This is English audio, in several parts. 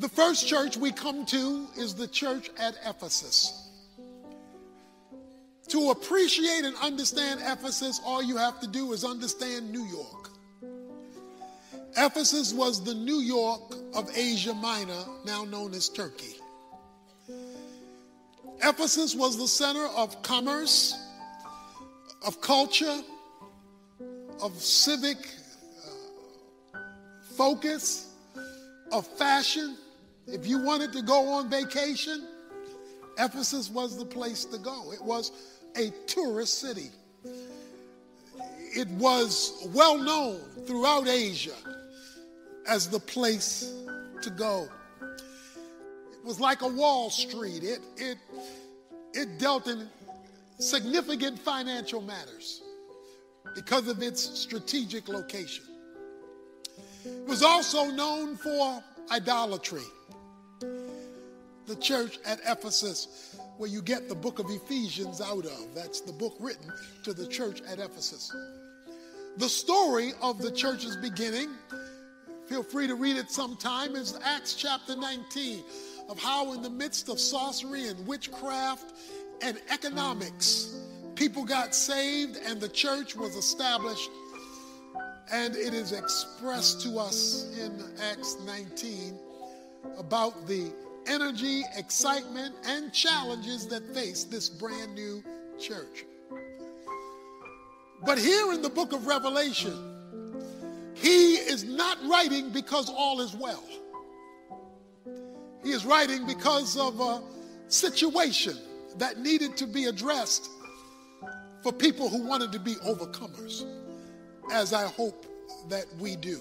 The first church we come to is the church at Ephesus. To appreciate and understand Ephesus, all you have to do is understand New York. Ephesus was the New York of Asia Minor, now known as Turkey. Ephesus was the center of commerce, of culture, of civic uh, focus, of fashion. If you wanted to go on vacation, Ephesus was the place to go. It was a tourist city. It was well known throughout Asia as the place to go. It was like a Wall Street. It, it, it dealt in significant financial matters because of its strategic location. It was also known for idolatry. The church at Ephesus, where you get the book of Ephesians out of, that's the book written to the church at Ephesus. The story of the church's beginning, feel free to read it sometime, is Acts chapter 19 of how, in the midst of sorcery and witchcraft and economics, people got saved and the church was established. And it is expressed to us in Acts 19 about the energy, excitement, and challenges that face this brand new church. But here in the book of Revelation, he is not writing because all is well. He is writing because of a situation that needed to be addressed for people who wanted to be overcomers, as I hope that we do.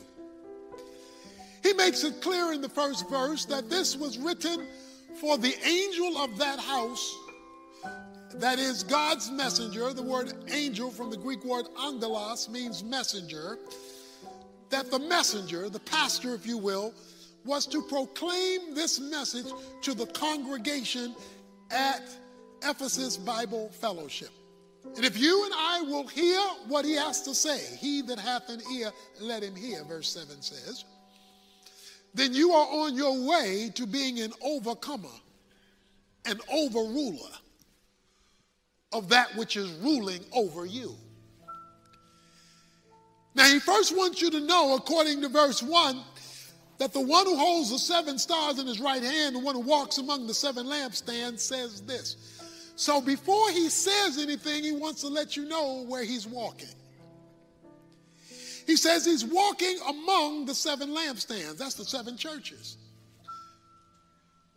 He makes it clear in the first verse that this was written for the angel of that house, that is God's messenger. The word angel from the Greek word angelos means messenger. That the messenger, the pastor, if you will, was to proclaim this message to the congregation at Ephesus Bible Fellowship. And if you and I will hear what he has to say, he that hath an ear, let him hear, verse 7 says, then you are on your way to being an overcomer, an overruler of that which is ruling over you. Now, he first wants you to know, according to verse 1, that the one who holds the seven stars in his right hand, the one who walks among the seven lampstands, says this. So before he says anything, he wants to let you know where he's walking. He says he's walking among the seven lampstands. That's the seven churches.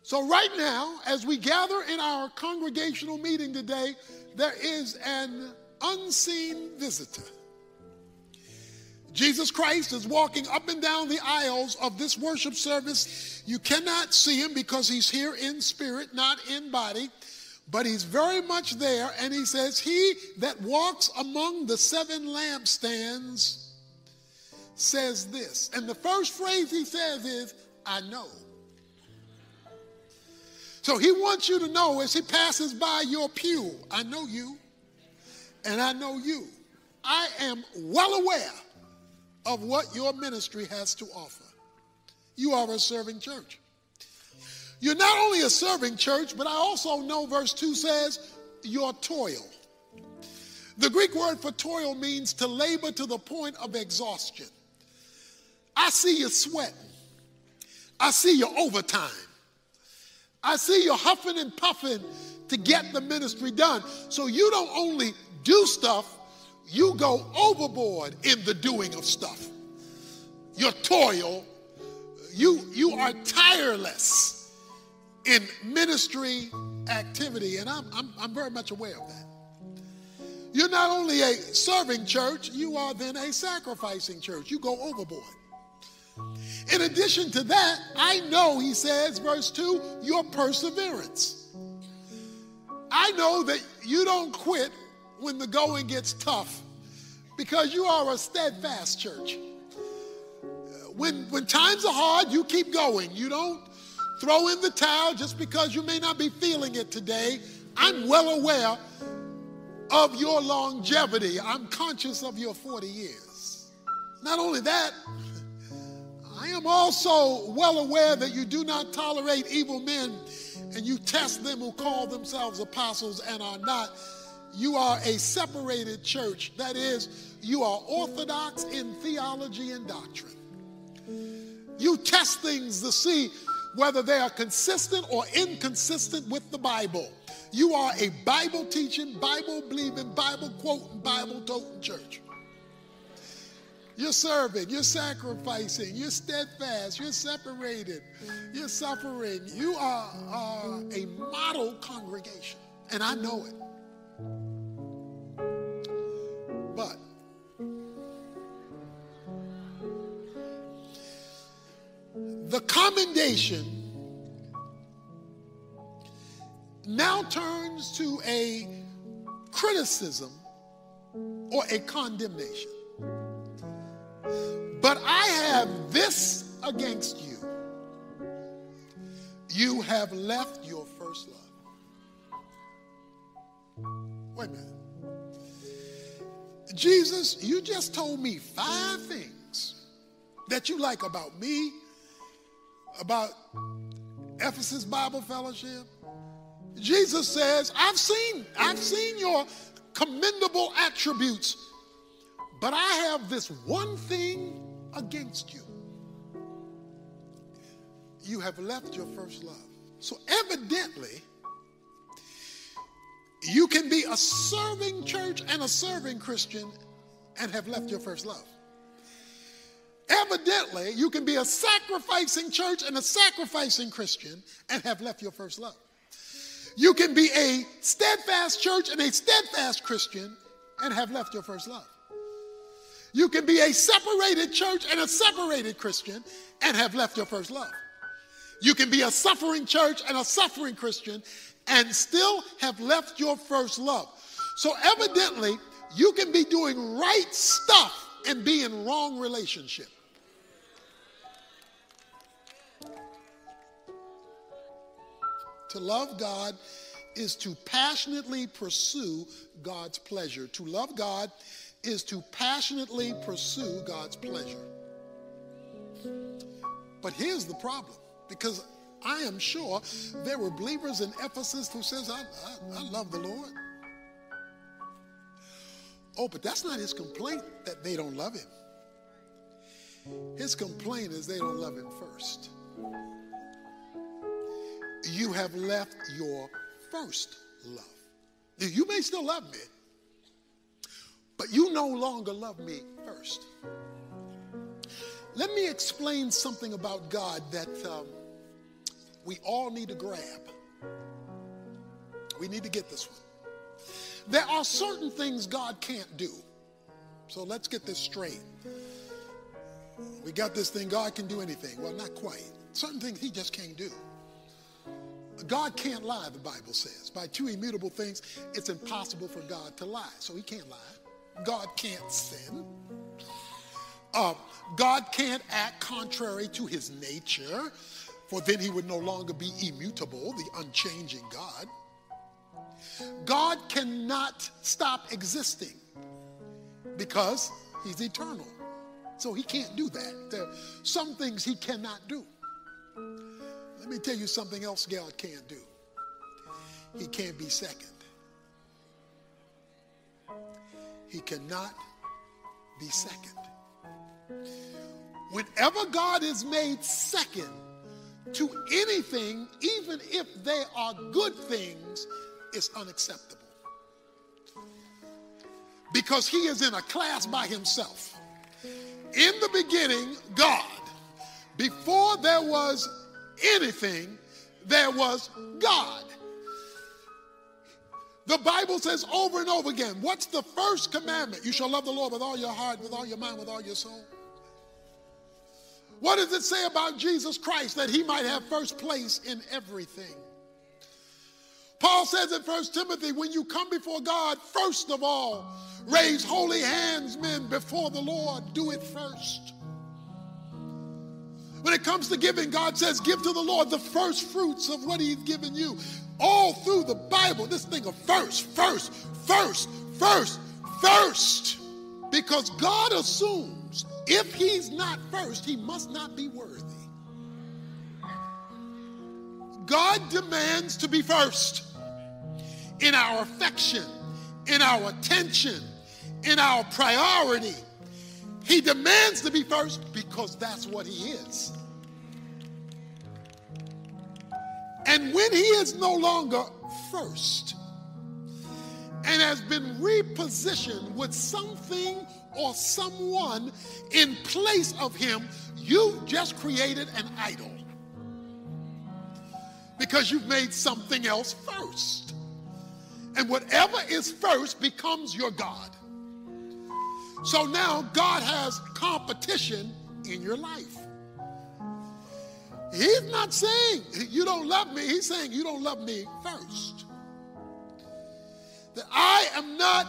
So, right now, as we gather in our congregational meeting today, there is an unseen visitor. Jesus Christ is walking up and down the aisles of this worship service. You cannot see him because he's here in spirit, not in body, but he's very much there. And he says, He that walks among the seven lampstands says this. And the first phrase he says is, I know. So he wants you to know as he passes by your pew, I know you, and I know you. I am well aware of what your ministry has to offer. You are a serving church. You're not only a serving church, but I also know verse 2 says, your toil. The Greek word for toil means to labor to the point of exhaustion. I see you sweating. I see you overtime. I see you huffing and puffing to get the ministry done. So you don't only do stuff, you go overboard in the doing of stuff. Your toil, you, you are tireless in ministry activity, and I'm, I'm, I'm very much aware of that. You're not only a serving church, you are then a sacrificing church. You go overboard. In addition to that, I know, he says, verse 2, your perseverance. I know that you don't quit when the going gets tough because you are a steadfast church. When, when times are hard, you keep going. You don't throw in the towel just because you may not be feeling it today. I'm well aware of your longevity. I'm conscious of your 40 years. Not only that, I am also well aware that you do not tolerate evil men and you test them who call themselves apostles and are not. You are a separated church. That is, you are orthodox in theology and doctrine. You test things to see whether they are consistent or inconsistent with the Bible. You are a Bible teaching, Bible believing, Bible quoting, Bible toting church. You're serving, you're sacrificing, you're steadfast, you're separated, you're suffering. You are, a model congregation, and I know it. But the commendation now turns to a criticism or a condemnation. But I have this against you. You have left your first love. Wait a minute. Jesus, you just told me five things that you like about me, about Ephesus Bible Fellowship. Jesus says, I've seen, I've seen your commendable attributes, but I have this one thing against you. You have left your first love. So evidently, you can be a serving church and a serving Christian and have left your first love. Evidently, you can be a sacrificing church and a sacrificing Christian and have left your first love. You can be a steadfast church and a steadfast Christian and have left your first love. You can be a separated church and a separated Christian and have left your first love. You can be a suffering church and a suffering Christian and still have left your first love. So evidently, you can be doing right stuff and be in wrong relationship. To love God is to passionately pursue God's pleasure. To love God is to passionately pursue God's pleasure. But here's the problem because I am sure there were believers in Ephesus who says, I, I, I love the Lord. Oh, but that's not his complaint that they don't love him. His complaint is they don't love him first. You have left your first love. You may still love me, but you no longer love me first. Let me explain something about God that um, we all need to grab. We need to get this one. There are certain things God can't do. So let's get this straight. We got this thing, God can do anything. Well, not quite. Certain things he just can't do. God can't lie, the Bible says. By two immutable things, it's impossible for God to lie. So he can't lie. God can't sin. Uh, God can't act contrary to his nature, for then he would no longer be immutable, the unchanging God. God cannot stop existing because he's eternal. So he can't do that. There are some things he cannot do. Let me tell you something else God can't do. He can't be second. He cannot be second. Whenever God is made second to anything, even if they are good things, it's unacceptable. Because he is in a class by himself. In the beginning, God, before there was anything, there was God. The Bible says over and over again, what's the first commandment? You shall love the Lord with all your heart, with all your mind, with all your soul. What does it say about Jesus Christ? That he might have first place in everything. Paul says in 1 Timothy, when you come before God, first of all, raise holy hands, men, before the Lord. Do it first. When it comes to giving, God says, give to the Lord the first fruits of what he's given you all through the Bible, this thing of first, first, first, first, first. Because God assumes if he's not first, he must not be worthy. God demands to be first in our affection, in our attention, in our priority. He demands to be first because that's what he is. And when he is no longer first and has been repositioned with something or someone in place of him, you've just created an idol because you've made something else first. And whatever is first becomes your God. So now God has competition in your life. He's not saying you don't love me, he's saying you don't love me first. That I am not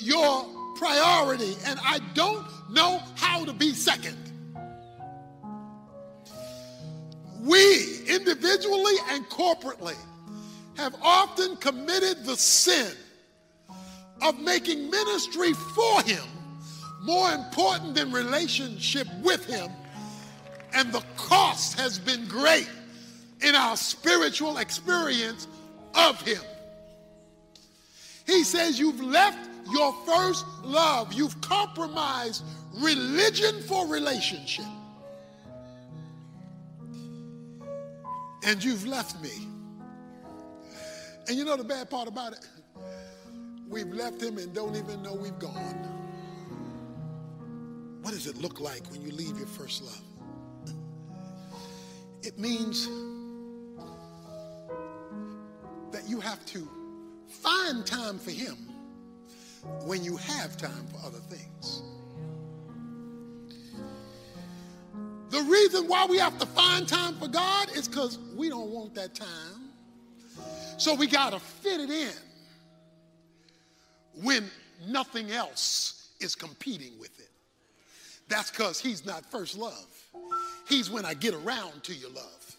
your priority and I don't know how to be second. We, individually and corporately, have often committed the sin of making ministry for him more important than relationship with him and the cost has been great in our spiritual experience of him. He says you've left your first love. You've compromised religion for relationship. And you've left me. And you know the bad part about it? We've left him and don't even know we've gone. What does it look like when you leave your first love? It means that you have to find time for Him when you have time for other things. The reason why we have to find time for God is because we don't want that time. So we got to fit it in when nothing else is competing with it. That's because He's not first love. He's when I get around to your love.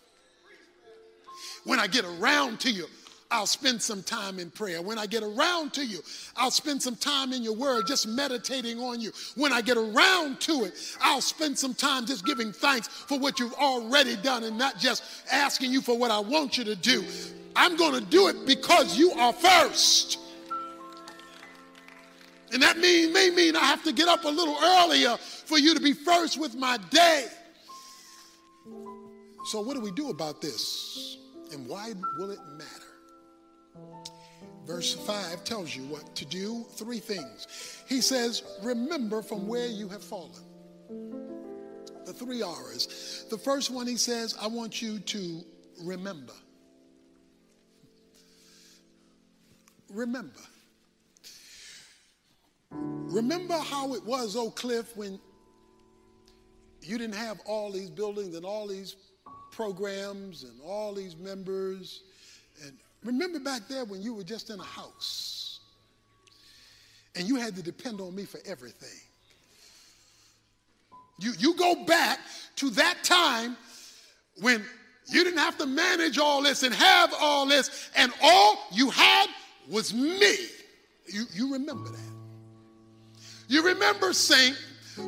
When I get around to you, I'll spend some time in prayer. When I get around to you, I'll spend some time in your word, just meditating on you. When I get around to it, I'll spend some time just giving thanks for what you've already done and not just asking you for what I want you to do. I'm going to do it because you are first. And that mean, may mean I have to get up a little earlier for you to be first with my day. So, what do we do about this? And why will it matter? Verse 5 tells you what to do three things. He says, Remember from where you have fallen. The three R's. The first one, he says, I want you to remember. Remember. Remember how it was, Oak Cliff, when you didn't have all these buildings and all these programs and all these members. And remember back there when you were just in a house and you had to depend on me for everything. You, you go back to that time when you didn't have to manage all this and have all this, and all you had was me. You, you remember that. You remember, Saint,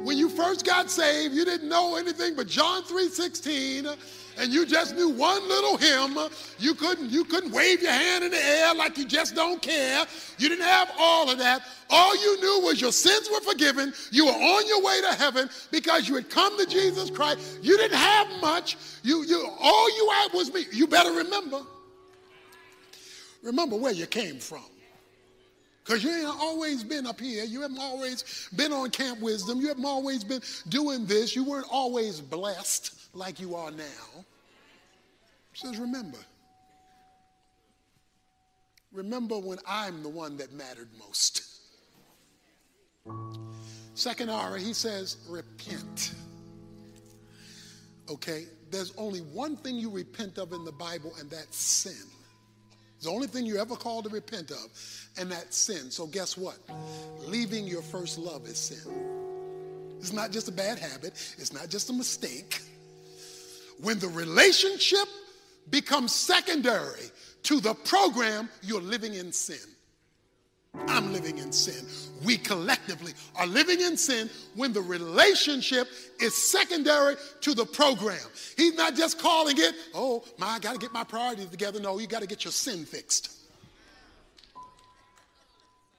when you first got saved, you didn't know anything but John 3:16 and you just knew one little hymn, you couldn't, you couldn't wave your hand in the air like you just don't care. You didn't have all of that. All you knew was your sins were forgiven. You were on your way to heaven because you had come to Jesus Christ. You didn't have much. You, you, all you had was me. You better remember. Remember where you came from. Because you ain't always been up here. You haven't always been on Camp Wisdom. You haven't always been doing this. You weren't always blessed like you are now. He says, remember. Remember when I'm the one that mattered most. Second hour, he says, repent. Okay? There's only one thing you repent of in the Bible, and that's sin. It's the only thing you're ever called to repent of, and that's sin. So guess what? Leaving your first love is sin. It's not just a bad habit, it's not just a mistake. When the relationship becomes secondary to the program, you're living in sin. I'm living in sin. we collectively are living in sin when the relationship is secondary to the program. He's not just calling it, oh, my, I got to get my priorities together. No, you got to get your sin fixed.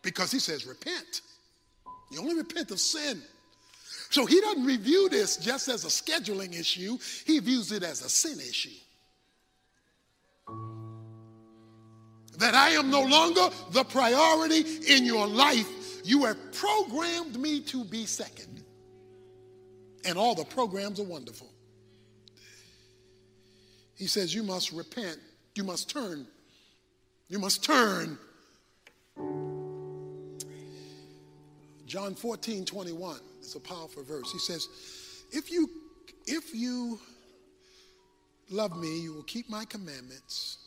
Because he says, repent. You only repent of sin. So he doesn't review this just as a scheduling issue, he views it as a sin issue. That I am no longer the priority in your life. You have programmed me to be second. And all the programs are wonderful. He says, You must repent. You must turn. You must turn John 14, 21 is a powerful verse. He says, if you, if you love me, you will keep my commandments.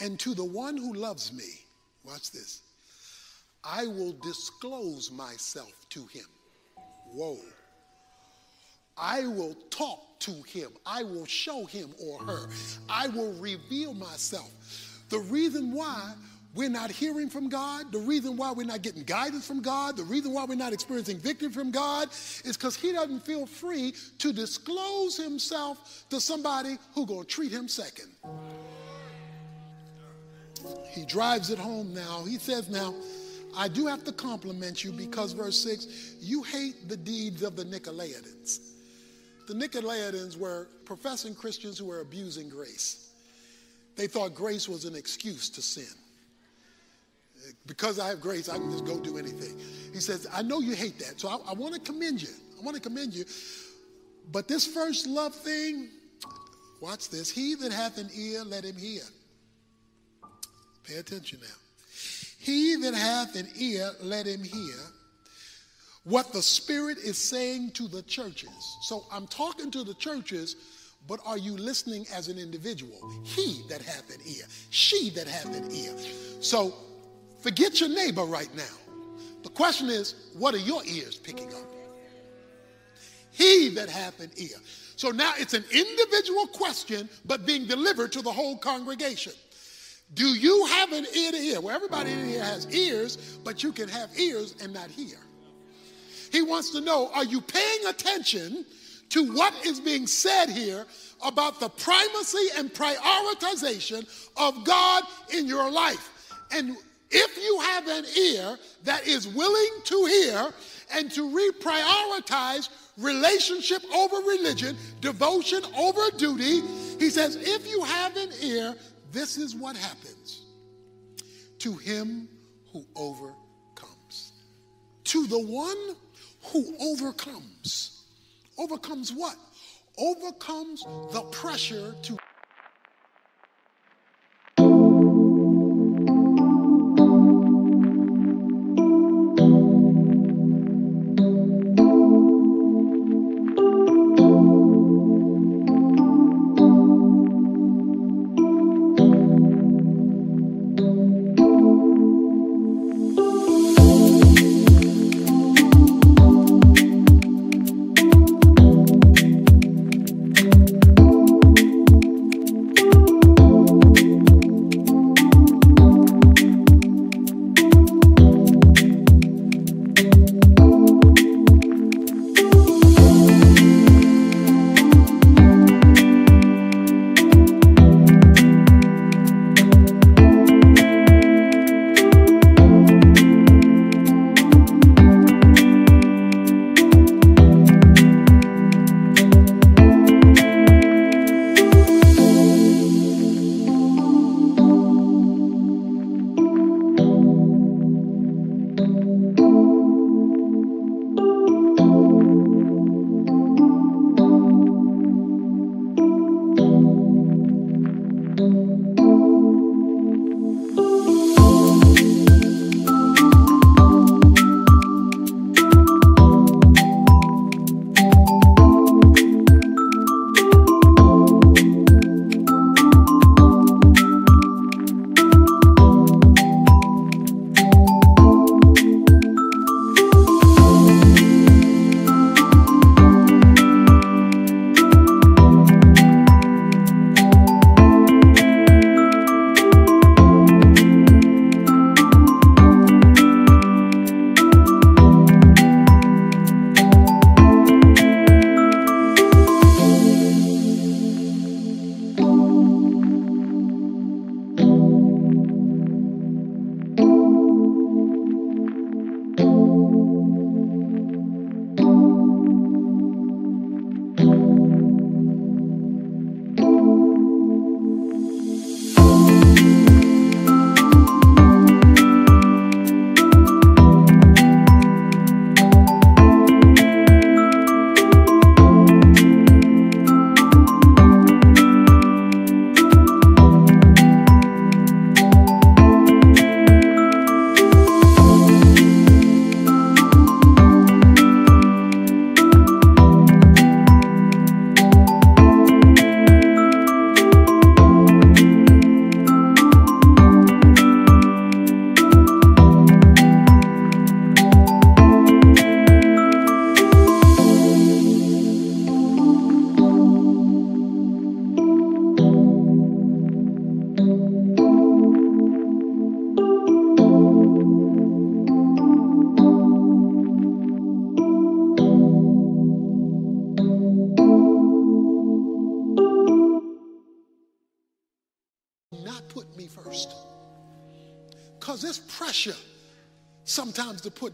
And to the one who loves me, watch this, I will disclose myself to him. Whoa. I will talk to him. I will show him or her. Mm. I will reveal myself. The reason why we're not hearing from God, the reason why we're not getting guidance from God, the reason why we're not experiencing victory from God is because he doesn't feel free to disclose himself to somebody who's going to treat him second. He drives it home now. He says, Now, I do have to compliment you because, verse 6, you hate the deeds of the Nicolaitans. The Nicolaitans were professing Christians who were abusing grace. They thought grace was an excuse to sin because I have grace, I can just go do anything. He says, I know you hate that, so I, I want to commend you. I want to commend you. But this first love thing, watch this. He that hath an ear, let him hear. Pay attention now. He that hath an ear, let him hear what the Spirit is saying to the churches. So I'm talking to the churches, but are you listening as an individual? He that hath an ear, she that hath an ear. So Forget your neighbor right now. The question is, what are your ears picking up? He that hath an ear. So now it's an individual question, but being delivered to the whole congregation. Do you have an ear to hear? Well, everybody in here has ears, but you can have ears and not hear. He wants to know are you paying attention to what is being said here about the primacy and prioritization of God in your life? And if you have an ear that is willing to hear and to reprioritize relationship over religion, devotion over duty, he says, if you have an ear, this is what happens to him who overcomes. To the one who overcomes. Overcomes what? Overcomes the pressure to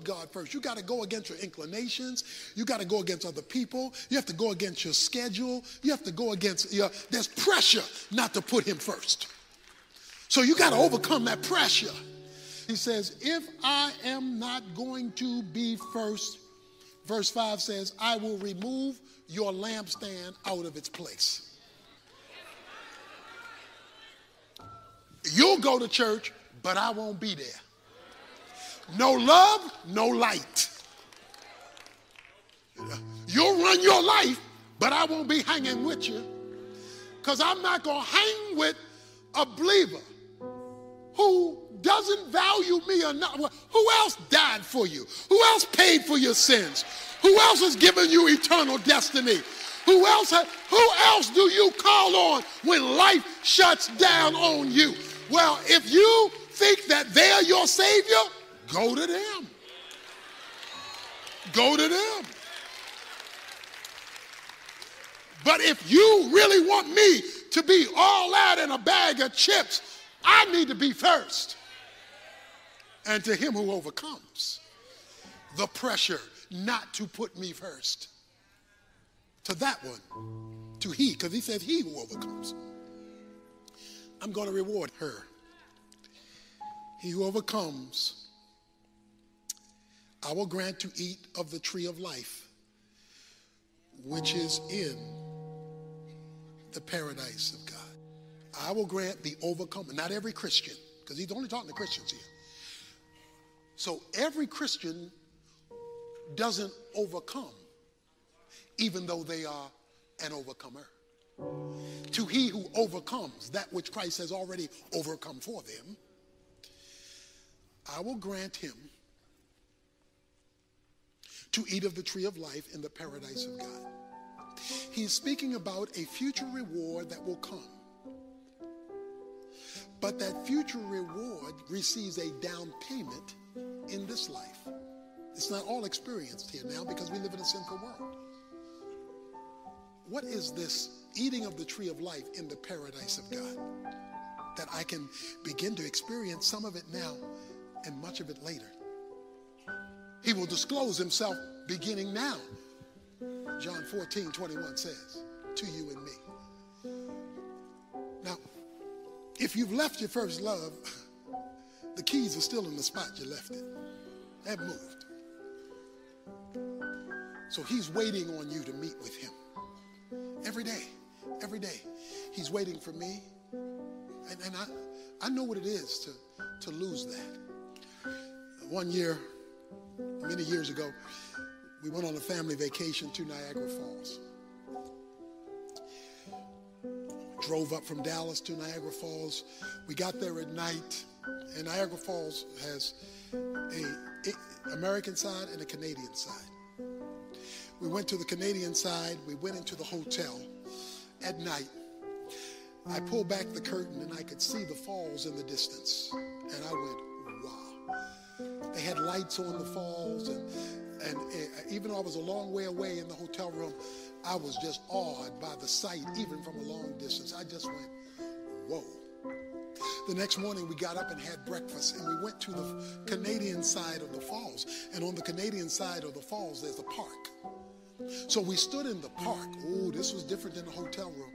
God first. You got to go against your inclinations. You got to go against other people. You have to go against your schedule. You have to go against your, there's pressure not to put him first. So you got to overcome that pressure. He says, if I am not going to be first, verse 5 says, I will remove your lampstand out of its place. You'll go to church, but I won't be there. No love, no light. You'll run your life, but I won't be hanging with you because I'm not going to hang with a believer who doesn't value me enough. Who else died for you? Who else paid for your sins? Who else has given you eternal destiny? Who else, who else do you call on when life shuts down on you? Well, if you think that they're your Savior, Go to them. Go to them. But if you really want me to be all that in a bag of chips, I need to be first. And to him who overcomes the pressure not to put me first. To that one, to he, because he says he who overcomes. I'm going to reward her. He who overcomes I will grant to eat of the tree of life, which is in the paradise of God. I will grant the overcomer, not every Christian, because he's only talking to Christians here. So every Christian doesn't overcome, even though they are an overcomer. To he who overcomes that which Christ has already overcome for them, I will grant him to eat of the tree of life in the paradise of God. He's speaking about a future reward that will come. But that future reward receives a down payment in this life. It's not all experienced here now because we live in a sinful world. What is this eating of the tree of life in the paradise of God? That I can begin to experience some of it now and much of it later. He will disclose himself beginning now. John 14, 21 says, to you and me. Now, if you've left your first love, the keys are still in the spot you left it. Have moved. So he's waiting on you to meet with him. Every day, every day. He's waiting for me. And, and I, I know what it is to, to lose that. One year, many years ago, we went on a family vacation to Niagara Falls. Drove up from Dallas to Niagara Falls. We got there at night, and Niagara Falls has a, a American side and a Canadian side. We went to the Canadian side. We went into the hotel at night. I pulled back the curtain and I could see the falls in the distance. And I went, they had lights on the falls, and, and eh, even though I was a long way away in the hotel room, I was just awed by the sight, even from a long distance. I just went, whoa. The next morning, we got up and had breakfast, and we went to the Canadian side of the falls. And on the Canadian side of the falls, there's a park. So we stood in the park. Oh, this was different than the hotel room.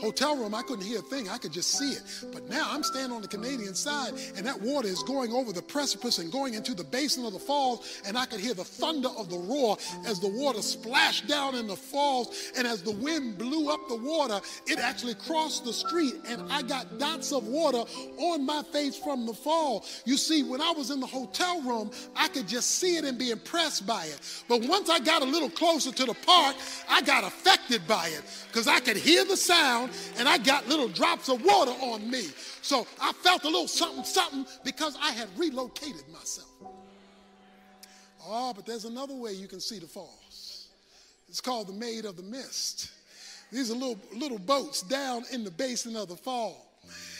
Hotel room, I couldn't hear a thing. I could just see it. But now I'm standing on the Canadian side, and that water is going over the precipice and going into the basin of the falls, and I could hear the thunder of the roar as the water splashed down in the falls. And as the wind blew up the water, it actually crossed the street, and I got dots of water on my face from the fall. You see, when I was in the hotel room, I could just see it and be impressed by it. But once I got a little closer to the park, I got affected by it because I could hear the sound and I got little drops of water on me. So I felt a little something, something because I had relocated myself. Oh, but there's another way you can see the falls. It's called the Maid of the Mist. These are little, little boats down in the basin of the fall.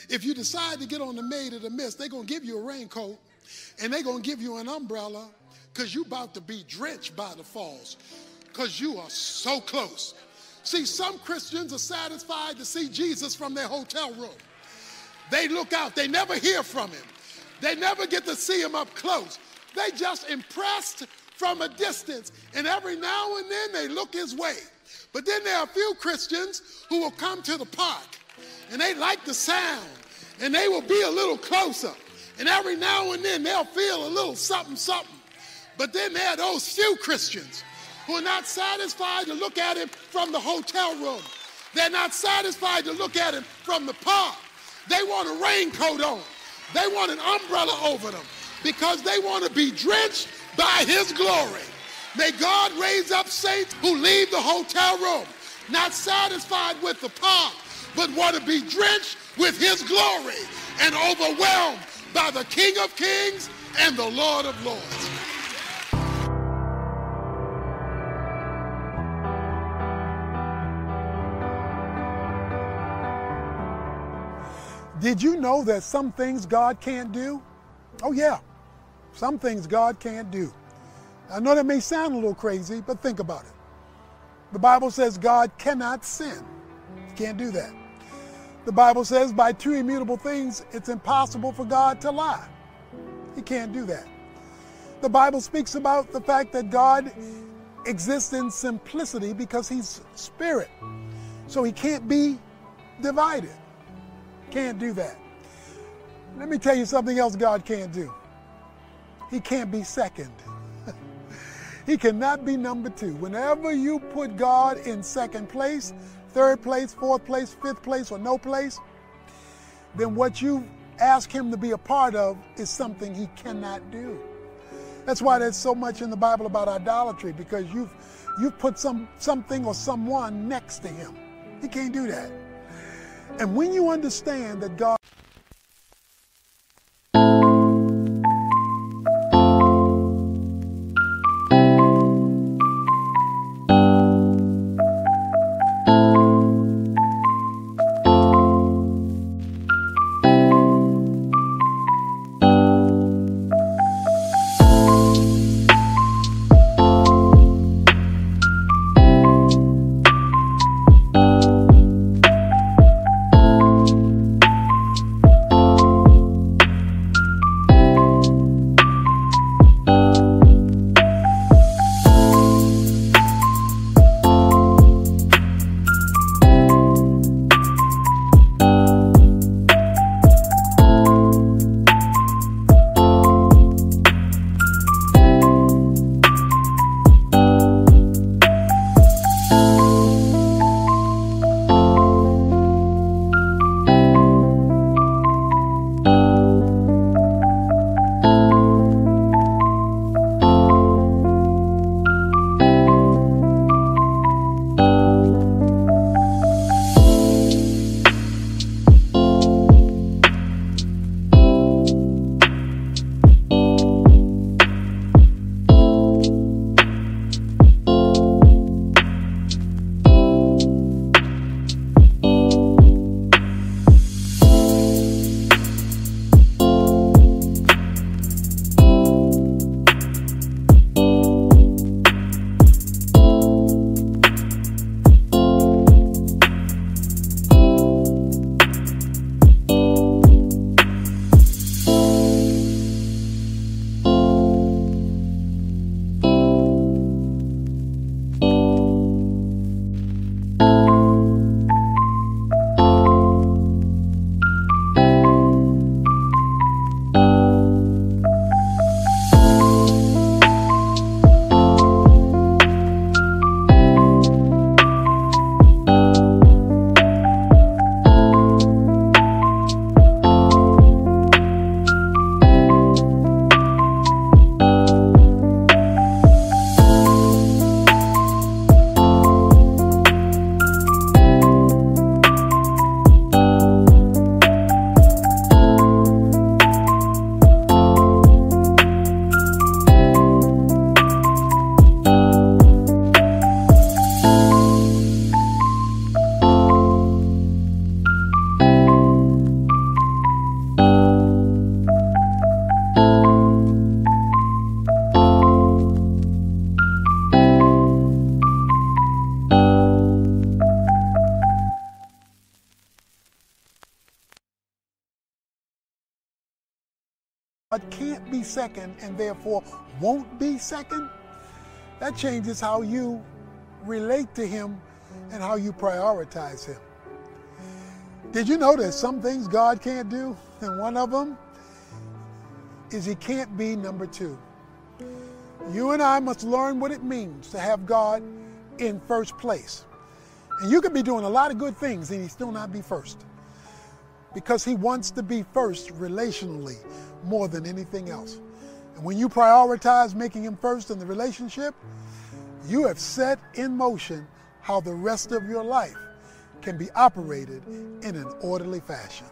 If you decide to get on the Maid of the Mist, they're going to give you a raincoat and they're going to give you an umbrella because you're about to be drenched by the falls because you are so close See, some Christians are satisfied to see Jesus from their hotel room. They look out. They never hear from him. They never get to see him up close. They just impressed from a distance. And every now and then they look his way. But then there are a few Christians who will come to the park and they like the sound and they will be a little closer. And every now and then they'll feel a little something, something. But then there are those few Christians who are not satisfied to look at him from the hotel room. They're not satisfied to look at him from the park. They want a raincoat on. They want an umbrella over them because they want to be drenched by his glory. May God raise up saints who leave the hotel room not satisfied with the park, but want to be drenched with his glory and overwhelmed by the King of Kings and the Lord of Lords. Did you know that some things God can't do? Oh, yeah. Some things God can't do. I know that may sound a little crazy, but think about it. The Bible says God cannot sin. He can't do that. The Bible says by two immutable things, it's impossible for God to lie. He can't do that. The Bible speaks about the fact that God exists in simplicity because he's spirit. So he can't be divided. Can't do that. Let me tell you something else God can't do. He can't be second. he cannot be number two. Whenever you put God in second place, third place, fourth place, fifth place, or no place, then what you ask him to be a part of is something he cannot do. That's why there's so much in the Bible about idolatry, because you've you've put some something or someone next to him. He can't do that. And when you understand that God second and therefore won't be second, that changes how you relate to Him and how you prioritize Him. Did you know there's some things God can't do? And one of them is He can't be number two. You and I must learn what it means to have God in first place. And you can be doing a lot of good things and He still not be first. Because He wants to be first relationally more than anything else. And when you prioritize making Him first in the relationship, you have set in motion how the rest of your life can be operated in an orderly fashion.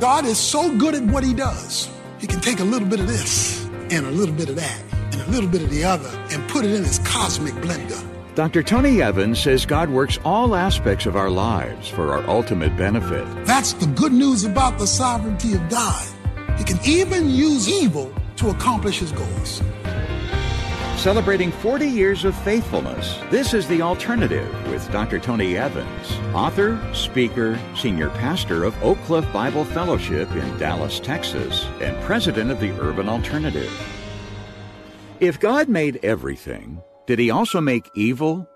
God is so good at what he does, he can take a little bit of this and a little bit of that and a little bit of the other and put it in his cosmic blender. Dr. Tony Evans says God works all aspects of our lives for our ultimate benefit. That's the good news about the sovereignty of God. He can even use evil to accomplish his goals. Celebrating 40 years of faithfulness, this is The Alternative with Dr. Tony Evans, author, speaker, senior pastor of Oak Cliff Bible Fellowship in Dallas, Texas, and president of the Urban Alternative. If God made everything, did he also make evil?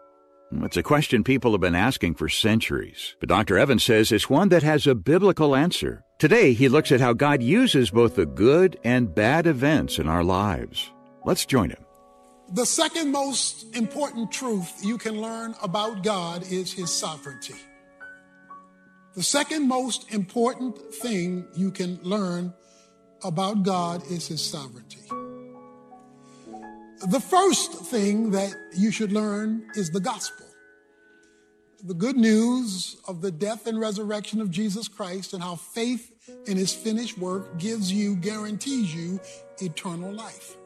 It's a question people have been asking for centuries, but Dr. Evans says it's one that has a biblical answer. Today, he looks at how God uses both the good and bad events in our lives. Let's join him. The second most important truth you can learn about God is his sovereignty. The second most important thing you can learn about God is his sovereignty. The first thing that you should learn is the gospel. The good news of the death and resurrection of Jesus Christ and how faith in his finished work gives you, guarantees you eternal life.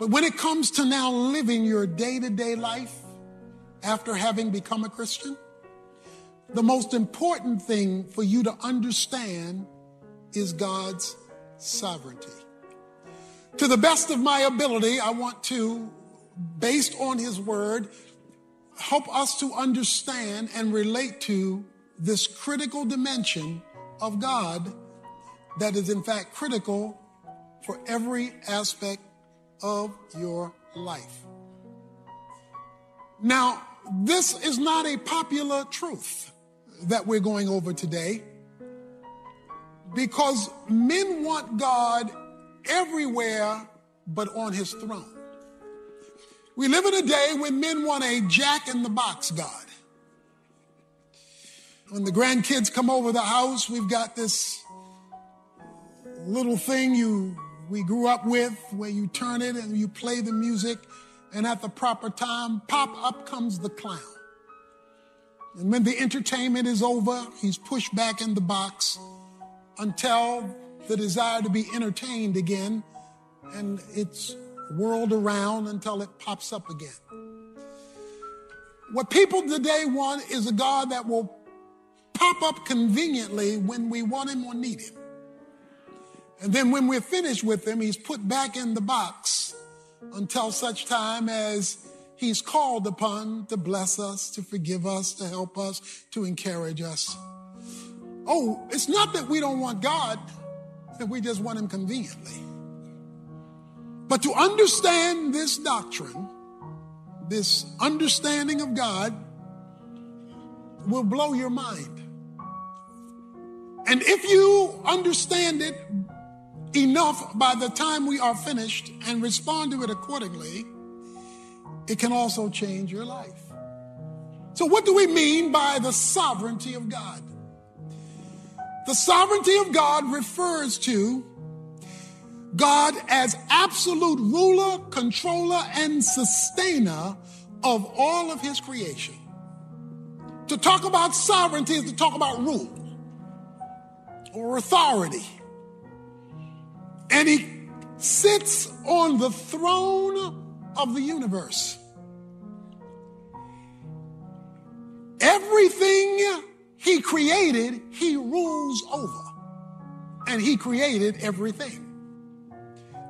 But when it comes to now living your day to day life after having become a Christian, the most important thing for you to understand is God's sovereignty. To the best of my ability, I want to, based on His Word, help us to understand and relate to this critical dimension of God that is, in fact, critical for every aspect of your life. Now, this is not a popular truth that we're going over today because men want God everywhere but on his throne. We live in a day when men want a jack in the box God. When the grandkids come over the house, we've got this little thing you we grew up with, where you turn it and you play the music, and at the proper time, pop up comes the clown. And when the entertainment is over, he's pushed back in the box until the desire to be entertained again, and it's whirled around until it pops up again. What people today want is a God that will pop up conveniently when we want him or need him. And then when we're finished with him, he's put back in the box until such time as he's called upon to bless us, to forgive us, to help us, to encourage us. Oh, it's not that we don't want God, that we just want him conveniently. But to understand this doctrine, this understanding of God, will blow your mind. And if you understand it enough by the time we are finished and respond to it accordingly, it can also change your life. So, what do we mean by the sovereignty of God? The sovereignty of God refers to God as absolute ruler, controller, and sustainer of all of his creation. To talk about sovereignty is to talk about rule or authority. And he sits on the throne of the universe. Everything he created, he rules over. And he created everything.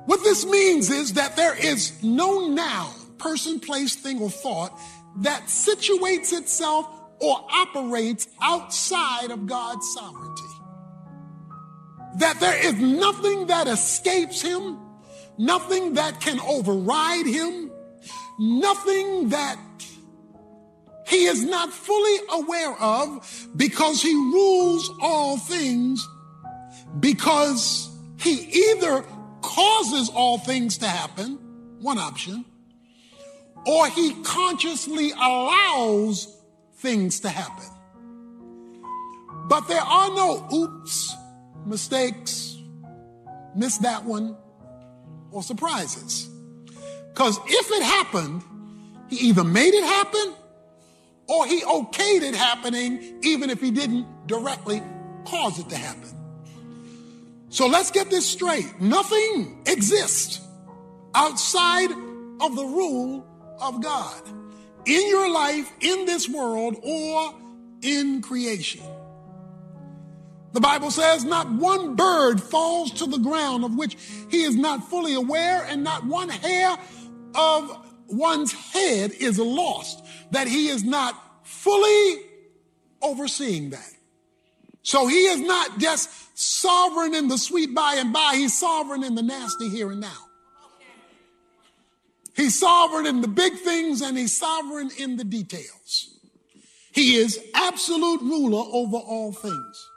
What this means is that there is no noun, person, place, thing, or thought that situates itself or operates outside of God's sovereignty. That there is nothing that escapes him, nothing that can override him, nothing that he is not fully aware of because he rules all things because he either causes all things to happen, one option, or he consciously allows things to happen. But there are no oops, mistakes, missed that one, or surprises. Because if it happened, he either made it happen or he okayed it happening, even if he didn't directly cause it to happen. So let's get this straight. Nothing exists outside of the rule of God in your life, in this world, or in creation. The Bible says, not one bird falls to the ground of which he is not fully aware, and not one hair of one's head is lost, that he is not fully overseeing that. So he is not just sovereign in the sweet by and by, he's sovereign in the nasty here and now. He's sovereign in the big things and he's sovereign in the details. He is absolute ruler over all things.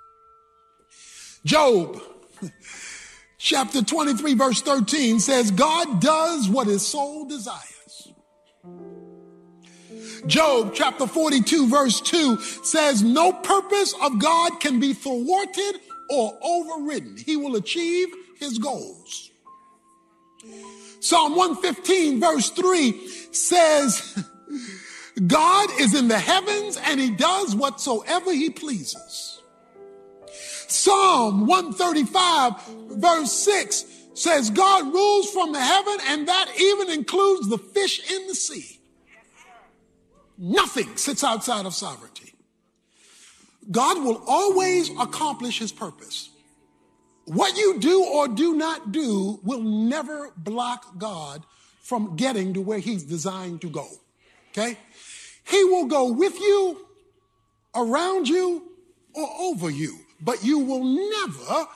Job chapter 23 verse 13 says, God does what his soul desires. Job chapter 42 verse 2 says, no purpose of God can be thwarted or overridden. He will achieve his goals. Psalm 115 verse 3 says, God is in the heavens and he does whatsoever he pleases. Psalm 135 verse 6 says God rules from the heaven and that even includes the fish in the sea. Nothing sits outside of sovereignty. God will always accomplish his purpose. What you do or do not do will never block God from getting to where he's designed to go. Okay? He will go with you, around you, or over you, but you will never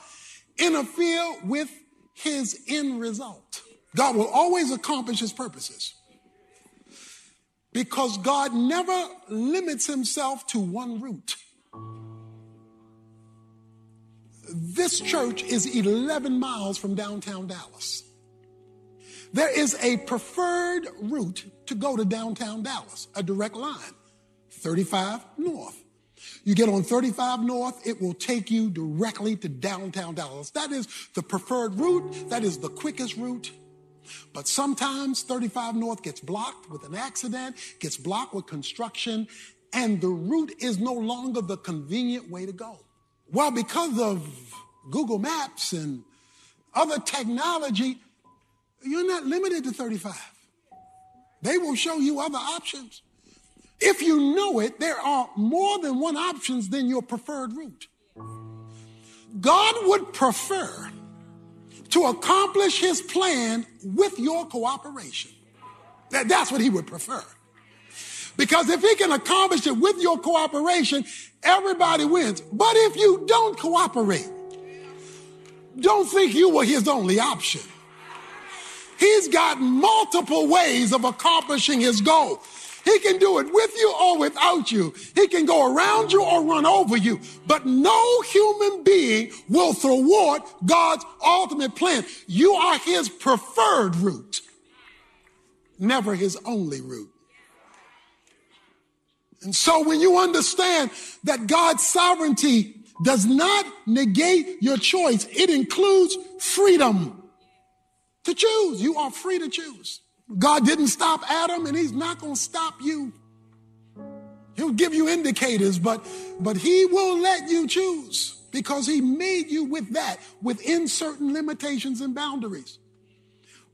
interfere with his end result. God will always accomplish his purposes because God never limits himself to one route. This church is 11 miles from downtown Dallas. There is a preferred route to go to downtown Dallas, a direct line, 35 North. You get on 35 North, it will take you directly to downtown Dallas. That is the preferred route, that is the quickest route. But sometimes 35 North gets blocked with an accident, gets blocked with construction, and the route is no longer the convenient way to go. Well, because of Google Maps and other technology, you're not limited to 35. They will show you other options. If you know it, there are more than one options than your preferred route. God would prefer to accomplish his plan with your cooperation. That, that's what he would prefer. Because if he can accomplish it with your cooperation, everybody wins. But if you don't cooperate, don't think you were his only option. He's got multiple ways of accomplishing his goal. He can do it with you or without you. He can go around you or run over you. But no human being will thwart God's ultimate plan. You are his preferred route, never his only route. And so when you understand that God's sovereignty does not negate your choice, it includes freedom to choose. You are free to choose. God didn't stop Adam and he's not going to stop you. He'll give you indicators, but, but he will let you choose because he made you with that, within certain limitations and boundaries.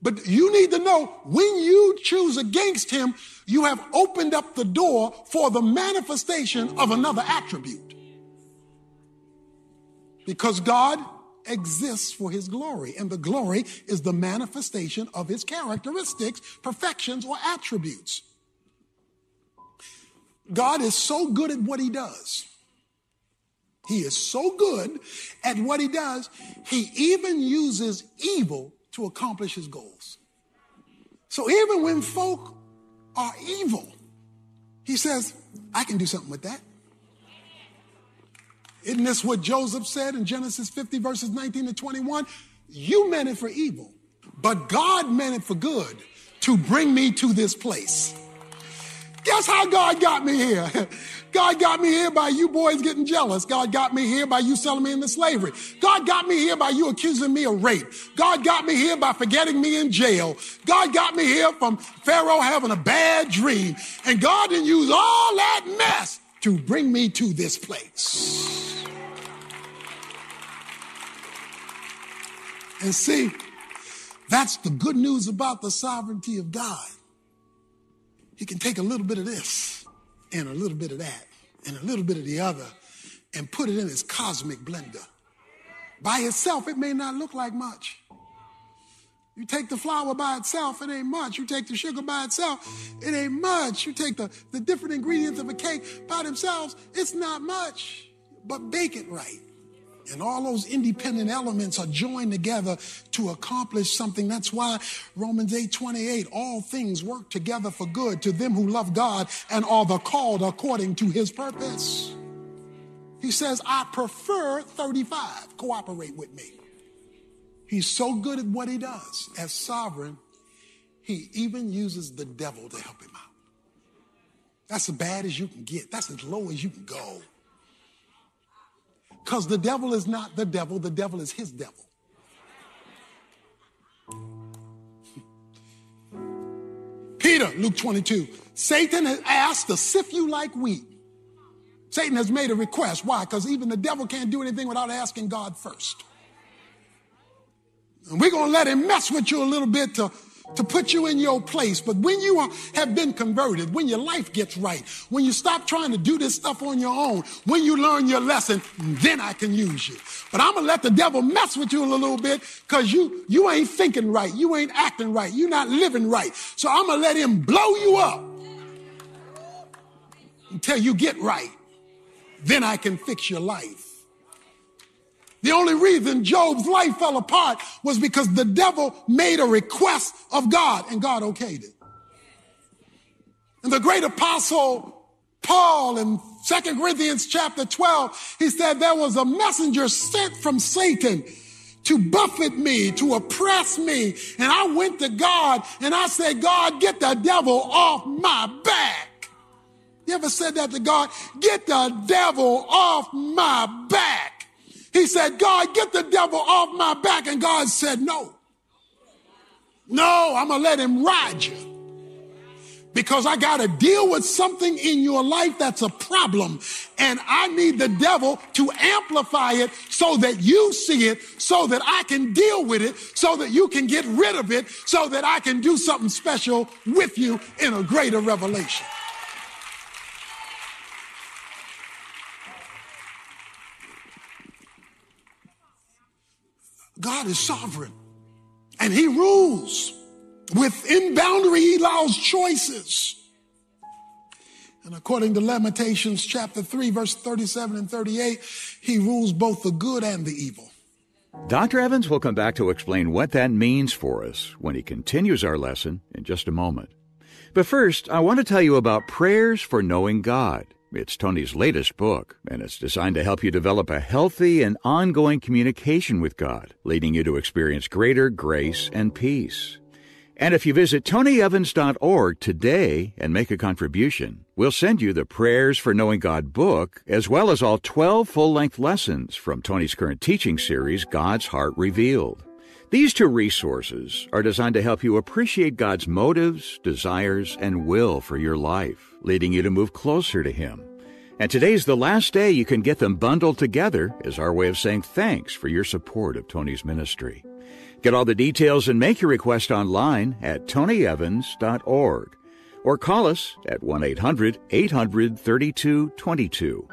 But you need to know when you choose against him, you have opened up the door for the manifestation of another attribute. Because God exists for his glory, and the glory is the manifestation of his characteristics, perfections, or attributes. God is so good at what he does. He is so good at what he does, he even uses evil to accomplish his goals. So even when folk are evil, he says, I can do something with that. Isn't this what Joseph said in Genesis 50, verses 19 to 21? You meant it for evil, but God meant it for good to bring me to this place. Guess how God got me here? God got me here by you boys getting jealous. God got me here by you selling me into slavery. God got me here by you accusing me of rape. God got me here by forgetting me in jail. God got me here from Pharaoh having a bad dream. And God didn't use all that mess to bring me to this place. And see, that's the good news about the sovereignty of God. He can take a little bit of this and a little bit of that and a little bit of the other and put it in his cosmic blender. By itself, it may not look like much. You take the flour by itself, it ain't much. You take the sugar by itself, it ain't much. You take the, the different ingredients of a cake by themselves, it's not much. But bake it right. And all those independent elements are joined together to accomplish something. That's why Romans 8 28, all things work together for good to them who love God and are the called according to his purpose. He says, I prefer 35. Cooperate with me. He's so good at what he does as sovereign, he even uses the devil to help him out. That's as bad as you can get, that's as low as you can go. Because the devil is not the devil, the devil is his devil. Peter, Luke 22. Satan has asked to sift you like wheat. Satan has made a request. Why? Because even the devil can't do anything without asking God first. And we're going to let him mess with you a little bit to to put you in your place. But when you are, have been converted, when your life gets right, when you stop trying to do this stuff on your own, when you learn your lesson, then I can use you. But I'm gonna let the devil mess with you a little bit because you you ain't thinking right, you ain't acting right, you're not living right. So I'm gonna let him blow you up until you get right. Then I can fix your life. The only reason Job's life fell apart was because the devil made a request of God and God okayed it. And the great apostle Paul in 2 Corinthians chapter 12, he said there was a messenger sent from Satan to buffet me, to oppress me. And I went to God and I said, God, get the devil off my back. You ever said that to God? Get the devil off my back. He said, God, get the devil off my back. And God said, no. No, I'm going to let him ride you. Because I got to deal with something in your life that's a problem. And I need the devil to amplify it so that you see it, so that I can deal with it, so that you can get rid of it, so that I can do something special with you in a greater revelation. God is sovereign and he rules. Within boundary, he allows choices. And according to Lamentations chapter 3, verse 37 and 38, he rules both the good and the evil. Dr. Evans will come back to explain what that means for us when he continues our lesson in just a moment. But first, I want to tell you about Prayers for Knowing God. It's Tony's latest book, and it's designed to help you develop a healthy and ongoing communication with God, leading you to experience greater grace and peace. And if you visit tonyevans.org today and make a contribution, we'll send you the Prayers for Knowing God book, as well as all 12 full length lessons from Tony's current teaching series, God's Heart Revealed. These two resources are designed to help you appreciate God's motives, desires, and will for your life, leading you to move closer to Him. And today's the last day you can get them bundled together as our way of saying thanks for your support of Tony's ministry. Get all the details and make your request online at tonyevans.org or call us at 1 800 800 3222.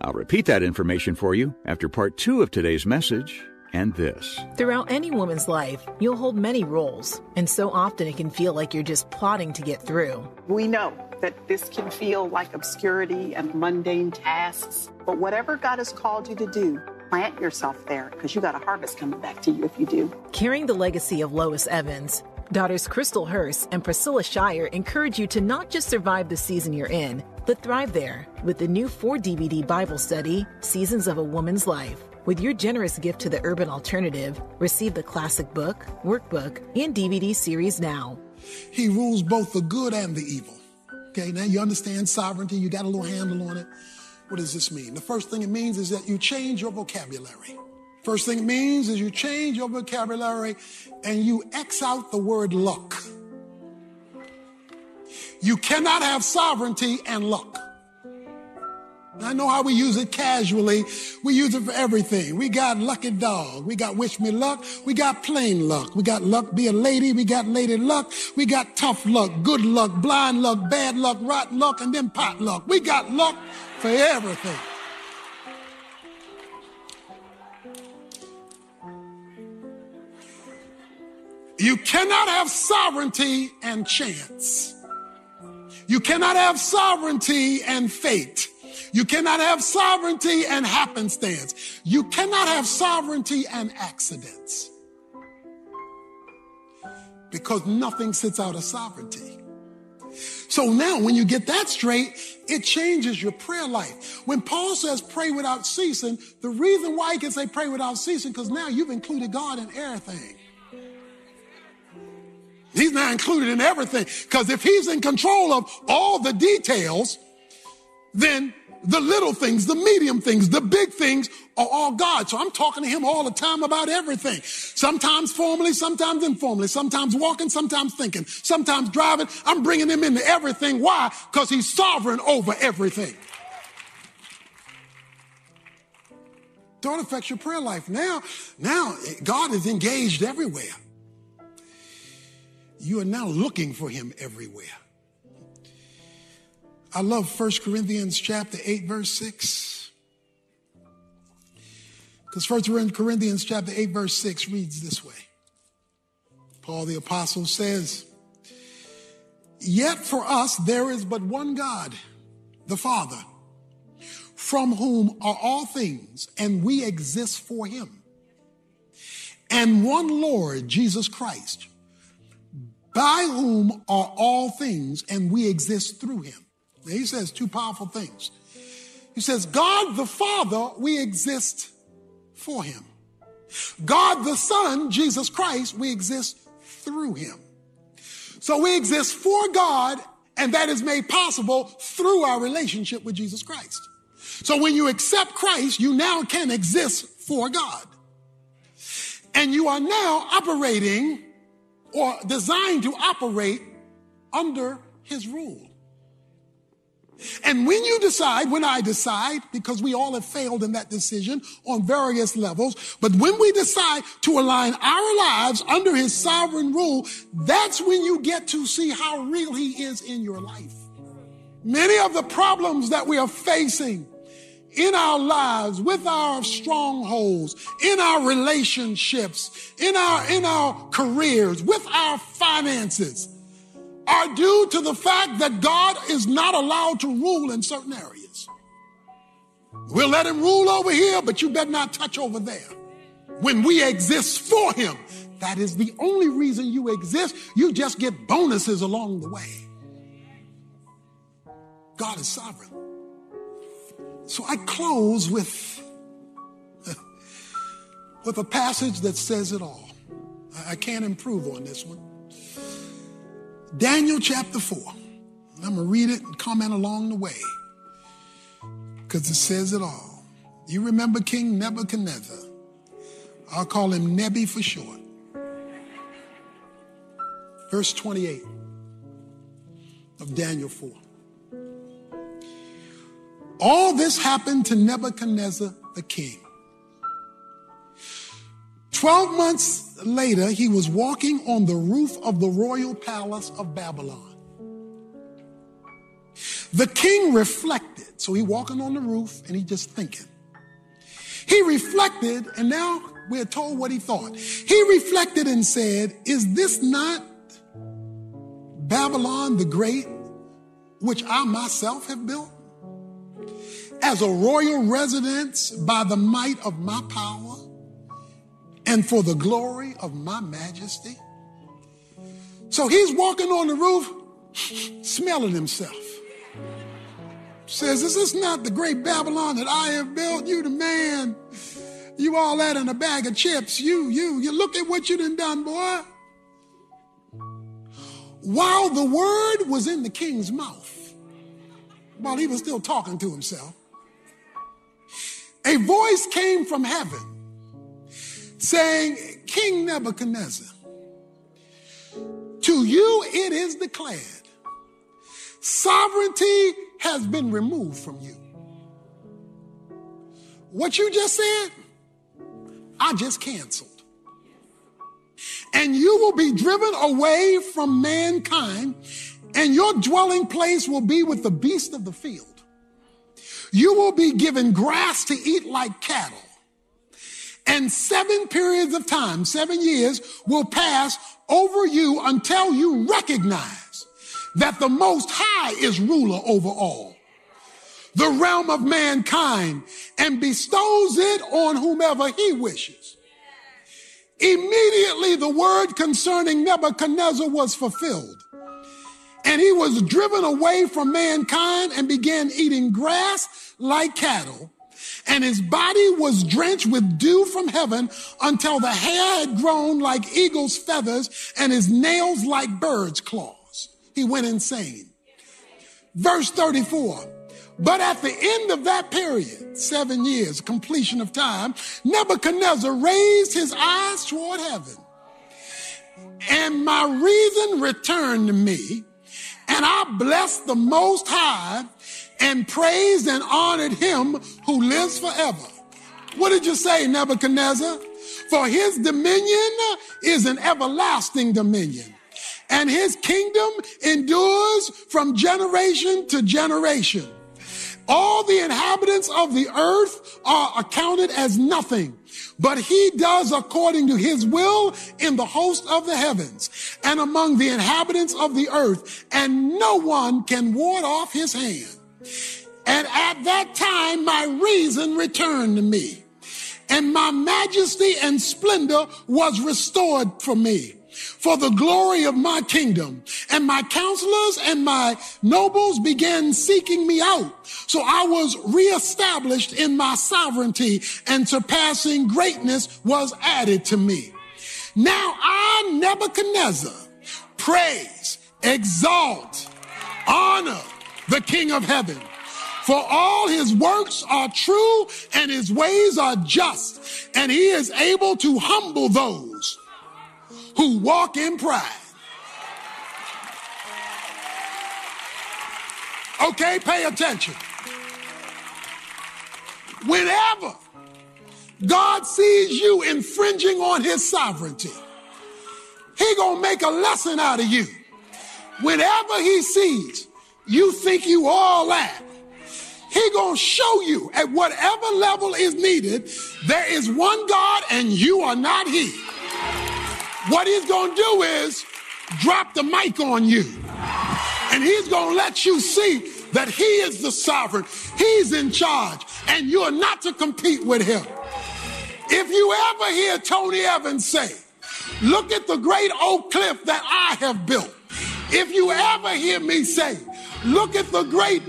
I'll repeat that information for you after part two of today's message and this. Throughout any woman's life, you'll hold many roles, and so often it can feel like you're just plotting to get through. We know that this can feel like obscurity and mundane tasks, but whatever God has called you to do, plant yourself there because you got a harvest coming back to you if you do. Carrying the legacy of Lois Evans, daughters Chrystal Hurst and Priscilla Shirer encourage you to not just survive the season you're in, but thrive there with the new 4 DVD Bible study, Seasons of a Woman's Life. With your generous gift to the Urban Alternative, receive the classic book, workbook, and DVD series now. He rules both the good and the evil. Okay, now you understand sovereignty, you got a little handle on it. What does this mean? The first thing it means is that you change your vocabulary. First thing it means is you change your vocabulary and you X out the word luck. You cannot have sovereignty and luck. I know how we use it casually. We use it for everything. We got lucky dog. We got wish me luck. We got plain luck. We got luck be a lady. We got lady luck. We got tough luck, good luck, blind luck, bad luck, rotten luck, and then pot luck. We got luck for everything. You cannot have sovereignty and chance. You cannot have sovereignty and fate. You cannot have sovereignty and happenstance. You cannot have sovereignty and accidents. Because nothing sits out of sovereignty. So now, when you get that straight, it changes your prayer life. When Paul says pray without ceasing, the reason why he can say pray without ceasing, because now you've included God in everything. He's not included in everything. Because if he's in control of all the details, then the little things, the medium things, the big things are all God. So I'm talking to him all the time about everything. Sometimes formally, sometimes informally, sometimes walking, sometimes thinking, sometimes driving. I'm bringing him into everything. Why? Because he's sovereign over everything. Don't affect your prayer life. Now, now God is engaged everywhere. You are now looking for him everywhere. I love 1 Corinthians chapter 8, verse 6. Because 1 Corinthians chapter 8, verse 6 reads this way. Paul the apostle says, Yet for us there is but one God, the Father, from whom are all things, and we exist for him. And one Lord, Jesus Christ, by whom are all things, and we exist through him. He says two powerful things. He says, God the Father, we exist for him. God the Son, Jesus Christ, we exist through him. So we exist for God, and that is made possible through our relationship with Jesus Christ. So when you accept Christ, you now can exist for God. And you are now operating or designed to operate under his rule. And when you decide, when I decide, because we all have failed in that decision on various levels, but when we decide to align our lives under his sovereign rule, that's when you get to see how real he is in your life. Many of the problems that we are facing in our lives, with our strongholds, in our relationships, in our, in our careers, with our finances, are due to the fact that God is not allowed to rule in certain areas. We'll let him rule over here, but you better not touch over there. When we exist for him, that is the only reason you exist. You just get bonuses along the way. God is sovereign. So I close with, with a passage that says it all. I can't improve on this one. Daniel chapter 4. I'm going to read it and comment along the way because it says it all. You remember King Nebuchadnezzar? I'll call him Nebi for short. Verse 28 of Daniel 4. All this happened to Nebuchadnezzar the king. Twelve months later, he was walking on the roof of the royal palace of Babylon. The king reflected. So he walking on the roof and he just thinking. He reflected, and now we're told what he thought. He reflected and said, Is this not Babylon the Great, which I myself have built? As a royal residence by the might of my power and for the glory of my majesty. So he's walking on the roof, smelling himself. Says, Is this not the great Babylon that I have built? You the man. You all that in a bag of chips. You, you, you look at what you done done, boy. While the word was in the king's mouth, while he was still talking to himself, a voice came from heaven saying, King Nebuchadnezzar, to you it is declared, sovereignty has been removed from you. What you just said, I just canceled. And you will be driven away from mankind, and your dwelling place will be with the beast of the field. You will be given grass to eat like cattle. And seven periods of time, seven years, will pass over you until you recognize that the Most High is ruler over all, the realm of mankind, and bestows it on whomever he wishes. Immediately the word concerning Nebuchadnezzar was fulfilled. And he was driven away from mankind and began eating grass like cattle. And his body was drenched with dew from heaven until the hair had grown like eagle's feathers and his nails like bird's claws. He went insane. Verse 34. But at the end of that period, seven years, completion of time, Nebuchadnezzar raised his eyes toward heaven. And my reason returned to me, and I blessed the Most High and praised and honored him who lives forever. What did you say, Nebuchadnezzar? For his dominion is an everlasting dominion, and his kingdom endures from generation to generation. All the inhabitants of the earth are accounted as nothing, but he does according to his will in the host of the heavens and among the inhabitants of the earth, and no one can ward off his hand. And at that time, my reason returned to me, and my majesty and splendor was restored for me for the glory of my kingdom. And my counselors and my nobles began seeking me out. So I was reestablished in my sovereignty and surpassing greatness was added to me. Now I, Nebuchadnezzar, praise, exalt, honor the King of heaven. For all his works are true and his ways are just, and he is able to humble those who walk in pride. Okay, pay attention. Whenever God sees you infringing on his sovereignty, he gonna make a lesson out of you. Whenever he sees you think you all that, he gonna show you at whatever level is needed, there is one God and you are not he. What he's to do is drop the mic on you. And he's to let you see that he is the sovereign. He's in charge. And you're not to compete with him. If you ever hear Tony Evans say, look at the great oak cliff that I have built. If you ever hear me say, look at the great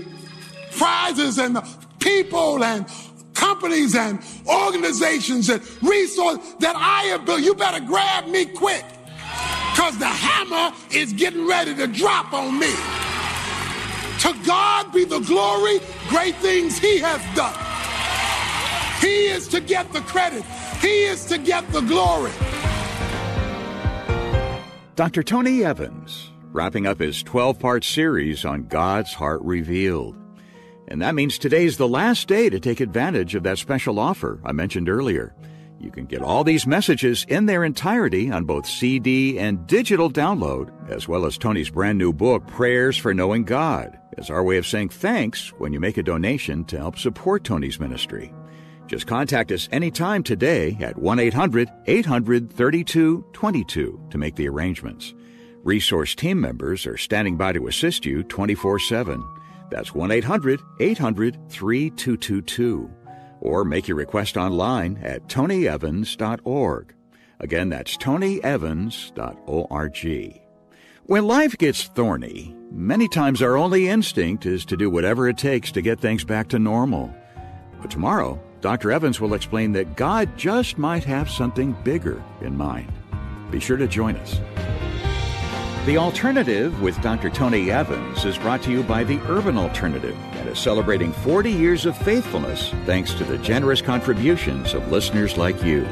prizes and the people and companies and organizations and resources that I have built. You better grab me quick because the hammer is getting ready to drop on me. To God be the glory, great things He has done. He is to get the credit, He is to get the glory. Dr. Tony Evans, wrapping up his 12 part series on God's Heart Revealed. And that means today's the last day to take advantage of that special offer I mentioned earlier. You can get all these messages in their entirety on both CD and digital download, as well as Tony's brand new book, Prayers for Knowing God, as our way of saying thanks when you make a donation to help support Tony's ministry. Just contact us anytime today at 1 800 800 3222 to make the arrangements. Resource team members are standing by to assist you 24 7. That's 1 800 800 3222 or make your request online at tonyevans.org. Again, that's tonyevans.org. When life gets thorny, many times our only instinct is to do whatever it takes to get things back to normal. But tomorrow, Dr. Evans will explain that God just might have something bigger in mind. Be sure to join us. The Alternative with Dr. Tony Evans is brought to you by the Urban Alternative and is celebrating 40 years of faithfulness thanks to the generous contributions of listeners like you.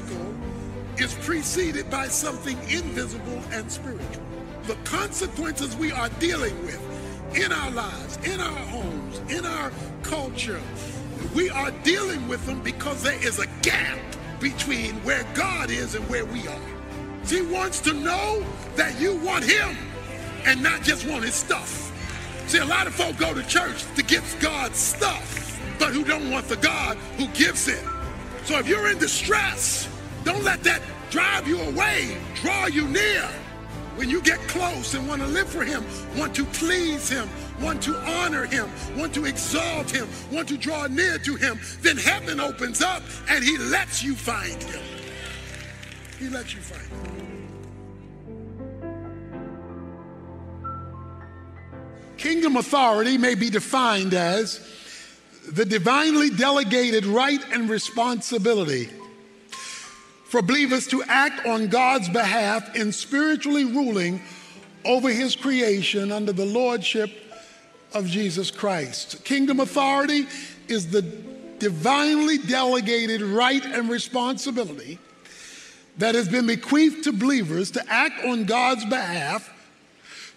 Physical is preceded by something invisible and spiritual. The consequences we are dealing with in our lives, in our homes, in our culture, we are dealing with them because there is a gap between where God is and where we are. He wants to know that you want Him and not just want His stuff. See, a lot of folk go to church to get God's stuff, but who don't want the God who gives it. So if you're in distress, don't let that drive you away, draw you near. When you get close and want to live for Him, want to please Him, want to honor Him, want to exalt Him, want to draw near to Him, then heaven opens up and He lets you find Him. He lets you find Him. Kingdom authority may be defined as the divinely delegated right and responsibility for believers to act on God's behalf in spiritually ruling over his creation under the lordship of Jesus Christ. Kingdom authority is the divinely delegated right and responsibility that has been bequeathed to believers to act on God's behalf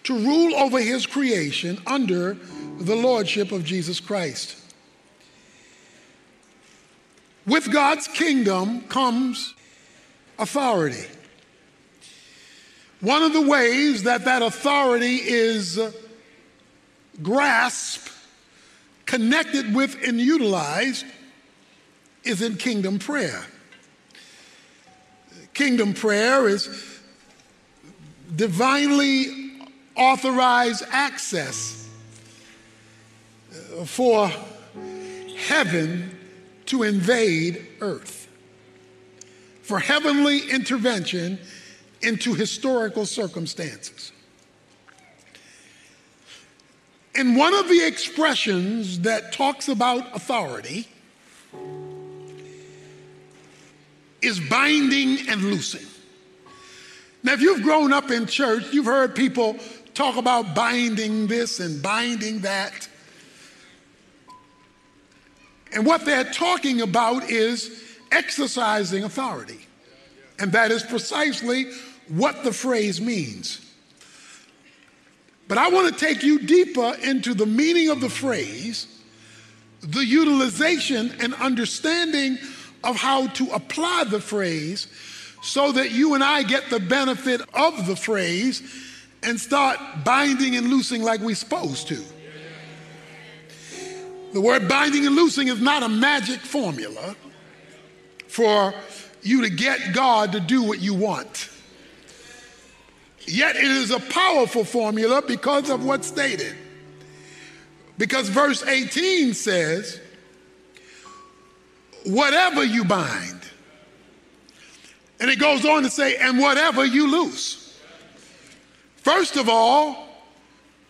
to rule over his creation under the lordship of Jesus Christ. With God's kingdom comes authority. One of the ways that that authority is grasped, connected with, and utilized is in kingdom prayer. Kingdom prayer is divinely authorized access for heaven to invade earth, for heavenly intervention into historical circumstances. And one of the expressions that talks about authority is binding and loosing. Now, if you've grown up in church, you've heard people talk about binding this and binding that. And what they're talking about is exercising authority. And that is precisely what the phrase means. But I want to take you deeper into the meaning of the phrase, the utilization and understanding of how to apply the phrase so that you and I get the benefit of the phrase and start binding and loosing like we're supposed to. The word binding and loosing is not a magic formula for you to get God to do what you want. Yet it is a powerful formula because of what's stated. Because verse 18 says, whatever you bind. And it goes on to say, and whatever you loose. First of all,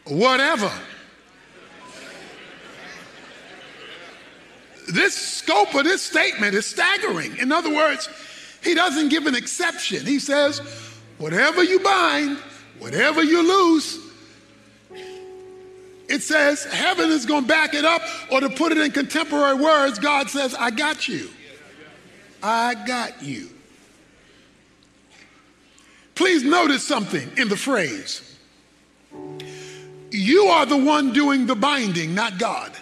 whatever. This scope of this statement is staggering. In other words, he doesn't give an exception. He says, whatever you bind, whatever you loose, it says heaven is going to back it up, or to put it in contemporary words, God says, I got you. I got you. Please notice something in the phrase. You are the one doing the binding, not God.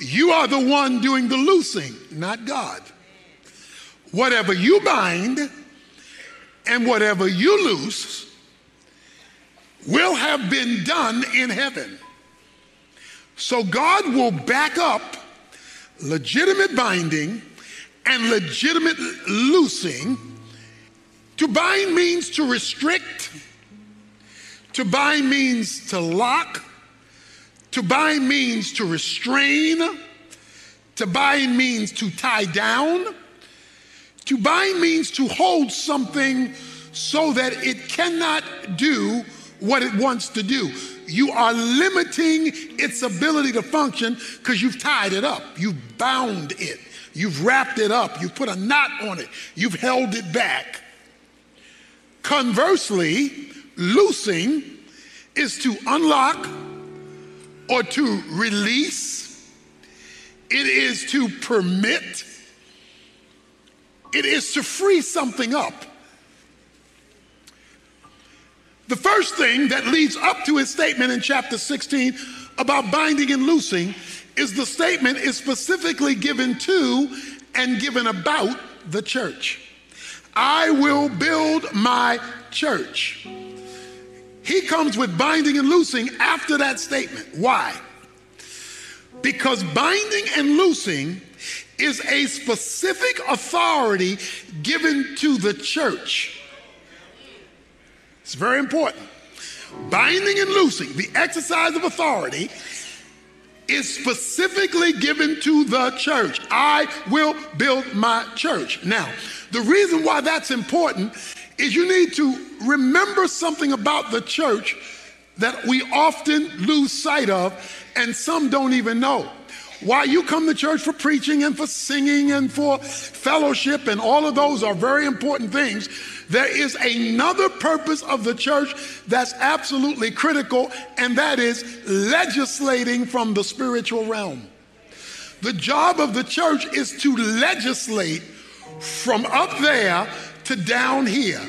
You are the one doing the loosing, not God. Whatever you bind and whatever you loose will have been done in heaven. So God will back up legitimate binding and legitimate loosing. To bind means to restrict, to bind means to lock, to bind means to restrain, to bind means to tie down, to bind means to hold something so that it cannot do what it wants to do. You are limiting its ability to function because you've tied it up, you've bound it, you've wrapped it up, you've put a knot on it, you've held it back. Conversely, loosing is to unlock or to release, it is to permit, it is to free something up. The first thing that leads up to his statement in chapter 16 about binding and loosing is the statement is specifically given to and given about the church. I will build my church. He comes with binding and loosing after that statement. Why? Because binding and loosing is a specific authority given to the church. It's very important. Binding and loosing, the exercise of authority, is specifically given to the church. I will build my church. Now, the reason why that's important is you need to remember something about the church that we often lose sight of and some don't even know. Why you come to church for preaching and for singing and for fellowship, and all of those are very important things. There is another purpose of the church that's absolutely critical, and that is legislating from the spiritual realm. The job of the church is to legislate from up there to down here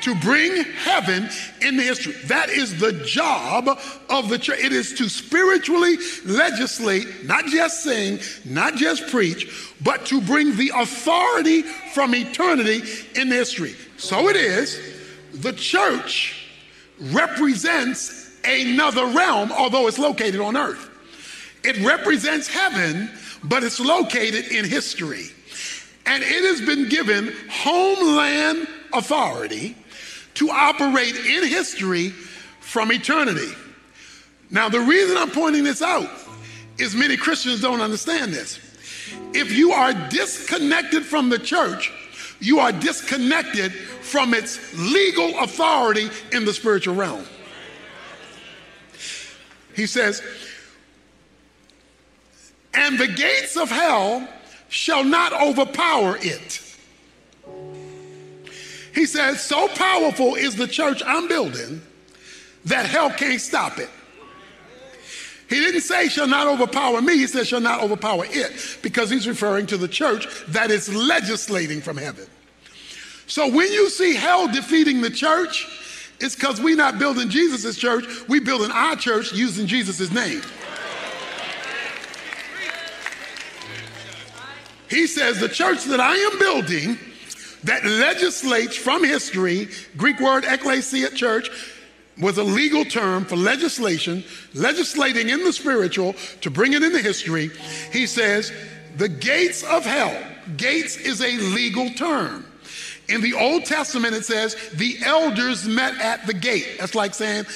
to bring heaven into history. That is the job of the church. It is to spiritually legislate, not just sing, not just preach, but to bring the authority from eternity in history. So it is, the church represents another realm, although it's located on earth. It represents heaven, but it's located in history. And it has been given homeland authority to operate in history from eternity. Now, the reason I'm pointing this out is many Christians don't understand this. If you are disconnected from the church, you are disconnected from its legal authority in the spiritual realm. He says, and the gates of hell shall not overpower it. He says, So powerful is the church I'm building that hell can't stop it. He didn't say shall not overpower me, he said shall not overpower it because he's referring to the church that is legislating from heaven. So when you see hell defeating the church, it's because we're not building Jesus' church, we're building our church using Jesus' name. He says, The church that I am building that legislates from history, Greek word ecclesia, church, was a legal term for legislation, legislating in the spiritual to bring it into history. He says, the gates of hell. Gates is a legal term. In the Old Testament, it says the elders met at the gate. That's like saying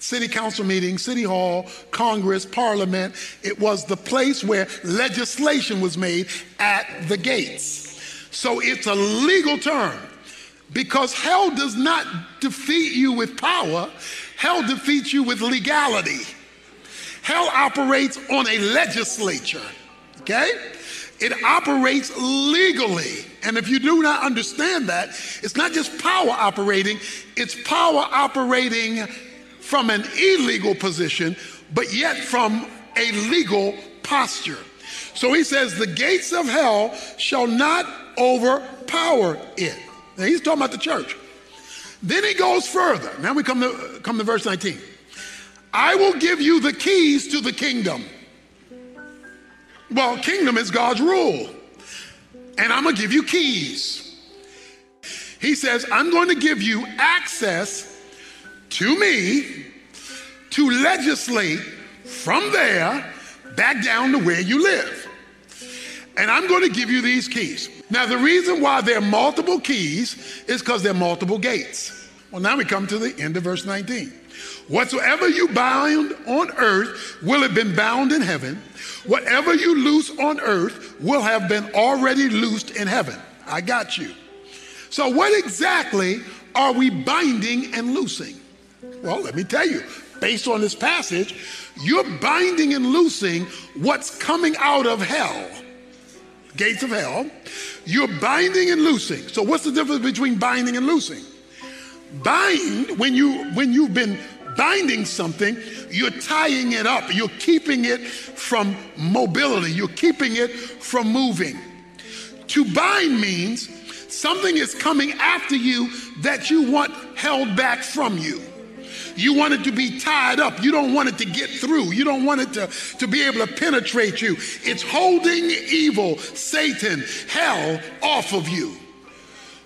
city council meeting, city hall, Congress, parliament. It was the place where legislation was made at the gates. So it's a legal term because hell does not defeat you with power, hell defeats you with legality. Hell operates on a legislature, okay? It operates legally. And if you do not understand that, it's not just power operating, it's power operating from an illegal position, but yet from a legal posture. So he says, The gates of hell shall not overpower it. Now he's talking about the church. Then he goes further. Now we come to, come to verse 19. I will give you the keys to the kingdom. Well, kingdom is God's rule. And I'm going to give you keys. He says, I'm going to give you access to me to legislate from there back down to where you live. And I'm going to give you these keys. Now, the reason why there are multiple keys is because there are multiple gates. Well, now we come to the end of verse 19. Whatsoever you bind on earth will have been bound in heaven. Whatever you loose on earth will have been already loosed in heaven. I got you. So, what exactly are we binding and loosing? Well, let me tell you, based on this passage, you're binding and loosing what's coming out of hell, gates of hell. You're binding and loosing. So, what's the difference between binding and loosing? Bind when you when you've been binding something, you're tying it up. You're keeping it from mobility. You're keeping it from moving. To bind means something is coming after you that you want held back from you. You want it to be tied up. You don't want it to get through. You don't want it to, to be able to penetrate you. It's holding evil, Satan, hell off of you.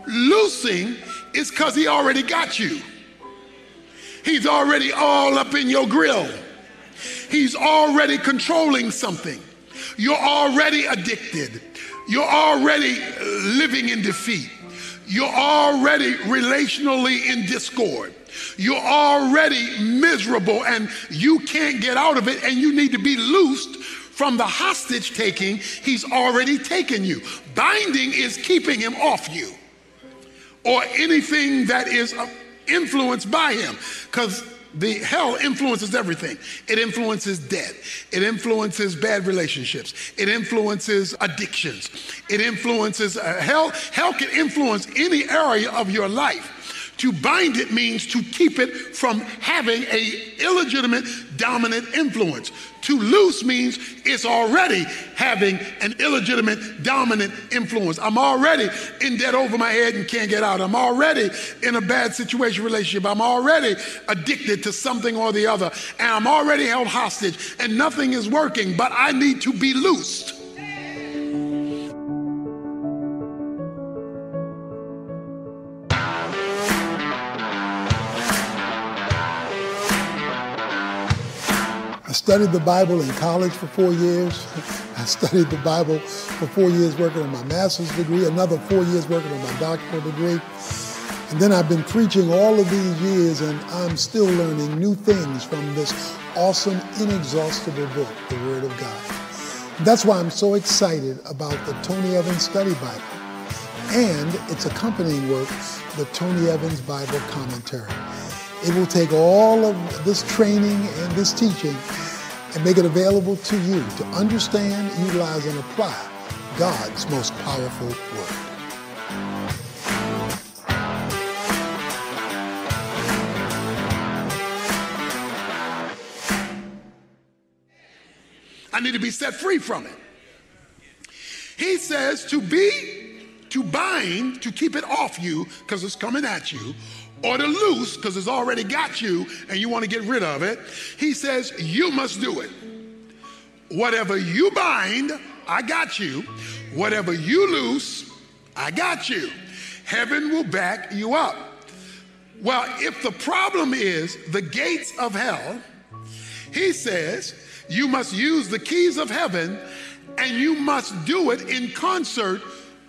Loosing is because he already got you. He's already all up in your grill. He's already controlling something. You're already addicted. You're already uh, living in defeat. You're already relationally in discord. You're already miserable and you can't get out of it, and you need to be loosed from the hostage taking he's already taken you. Binding is keeping him off you or anything that is influenced by him because the hell influences everything. It influences debt. It influences bad relationships. It influences addictions. It influences uh, hell. Hell can influence any area of your life. To bind it means to keep it from having a illegitimate dominant influence. To loose means it's already having an illegitimate dominant influence. I'm already in debt over my head and can't get out. I'm already in a bad situation relationship. I'm already addicted to something or the other. And I'm already held hostage and nothing is working, but I need to be loosed. Studied the Bible in college for four years. I studied the Bible for four years working on my master's degree, another four years working on my doctoral degree. And then I've been preaching all of these years, and I'm still learning new things from this awesome, inexhaustible book, the Word of God. That's why I'm so excited about the Tony Evans Study Bible and its accompanying work, the Tony Evans Bible Commentary. It will take all of this training and this teaching and make it available to you to understand, utilize, and apply God's most powerful word. I need to be set free from it. He says to be, to bind, to keep it off you because it's coming at you, or to loose because it's already got you and you want to get rid of it. He says, You must do it. Whatever you bind, I got you. Whatever you loose, I got you. Heaven will back you up. Well, if the problem is the gates of hell, he says you must use the keys of heaven and you must do it in concert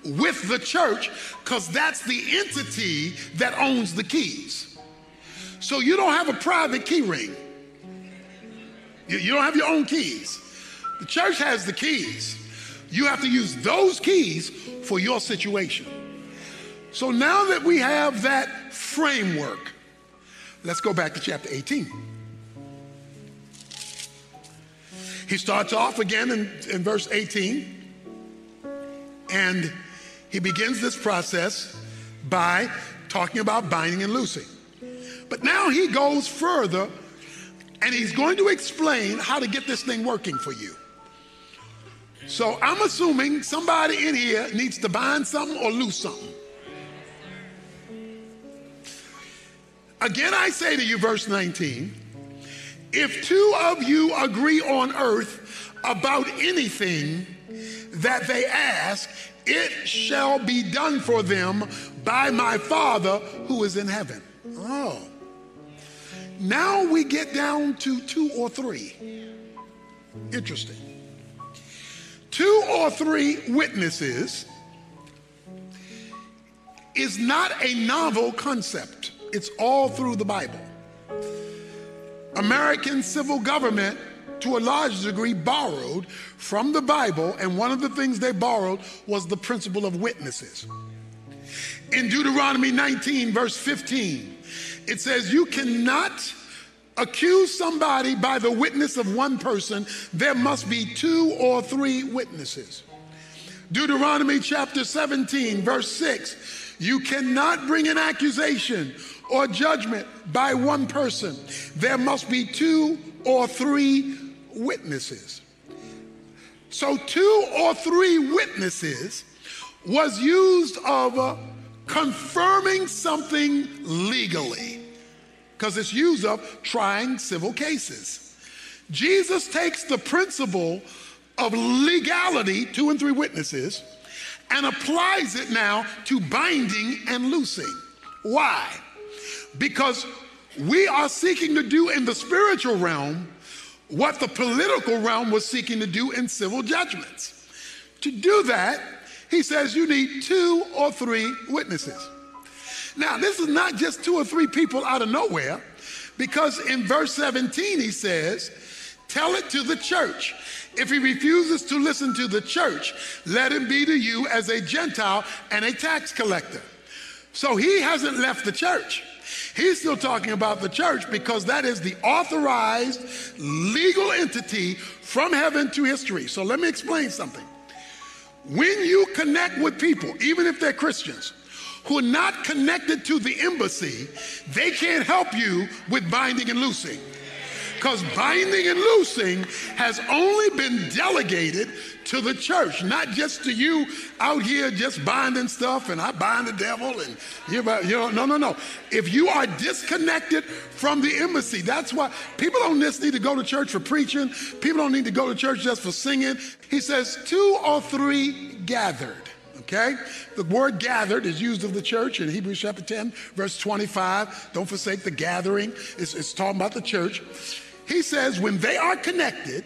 with the church because that's the entity that owns the keys. So you don't have a private key ring. You, you don't have your own keys. The church has the keys. You have to use those keys for your situation. So now that we have that framework, let's go back to chapter 18. He starts off again in, in verse 18, and he begins this process by talking about binding and loosing. But now he goes further and he's going to explain how to get this thing working for you. So I'm assuming somebody in here needs to bind something or loose something. Again, I say to you, verse 19, if two of you agree on earth about anything that they ask, it shall be done for them by my Father who is in heaven. Oh. Now we get down to two or three. Interesting. Two or three witnesses is not a novel concept, it's all through the Bible. American civil government, to a large degree, borrowed from the Bible, and one of the things they borrowed was the principle of witnesses. In Deuteronomy 19, verse 15, it says, You cannot accuse somebody by the witness of one person, there must be two or three witnesses. Deuteronomy chapter 17, verse 6, you cannot bring an accusation or judgment by one person. There must be two or three witnesses. So, two or three witnesses was used of uh, confirming something legally because it's used of trying civil cases. Jesus takes the principle of legality, two and three witnesses, and applies it now to binding and loosing. Why? Because we are seeking to do in the spiritual realm what the political realm was seeking to do in civil judgments. To do that, he says you need two or three witnesses. Now, this is not just two or three people out of nowhere, because in verse 17 he says, Tell it to the church. If he refuses to listen to the church, let him be to you as a Gentile and a tax collector. So he hasn't left the church. He's still talking about the church because that is the authorized legal entity from heaven to history. So let me explain something. When you connect with people, even if they're Christians, who are not connected to the embassy, they can't help you with binding and loosing. Because binding and loosing has only been delegated to the church, not just to you out here just binding stuff and I bind the devil and you know, no, no, no. If you are disconnected from the embassy, that's why people don't just need to go to church for preaching. People don't need to go to church just for singing. He says, two or three gathered. Okay? The word gathered is used of the church in Hebrews chapter 10, verse 25. Don't forsake the gathering. It's, it's talking about the church. He says, when they are connected,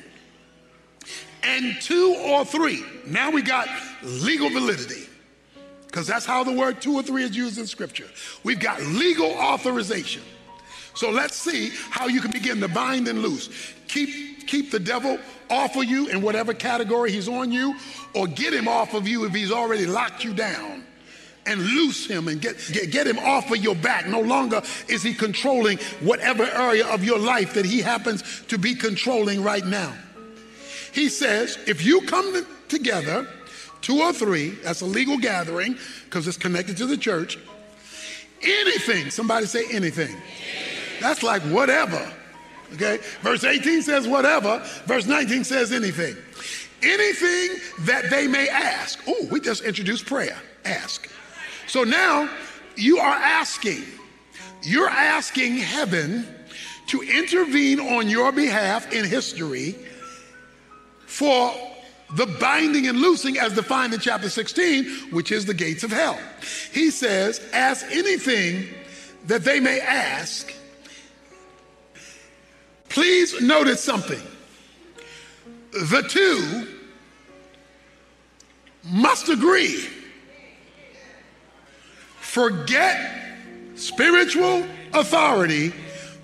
and two or three. Now we got legal validity, because that's how the word two or three is used in Scripture. We've got legal authorization. So let's see how you can begin to bind and loose. Keep, keep the devil off of you in whatever category he's on you, or get him off of you if he's already locked you down and loose him and get, get, get, him off of your back. No longer is he controlling whatever area of your life that he happens to be controlling right now. He says, if you come together, two or three, that's a legal gathering because it's connected to the church, anything, somebody say anything. That's like whatever. Okay? Verse 18 says whatever, verse 19 says anything. Anything that they may ask. Oh, we just introduced prayer. Ask. So now you are asking. You're asking heaven to intervene on your behalf in history for the binding and loosing as defined in chapter 16, which is the gates of hell. He says, Ask anything that they may ask. Please notice something. The two must agree. Forget spiritual authority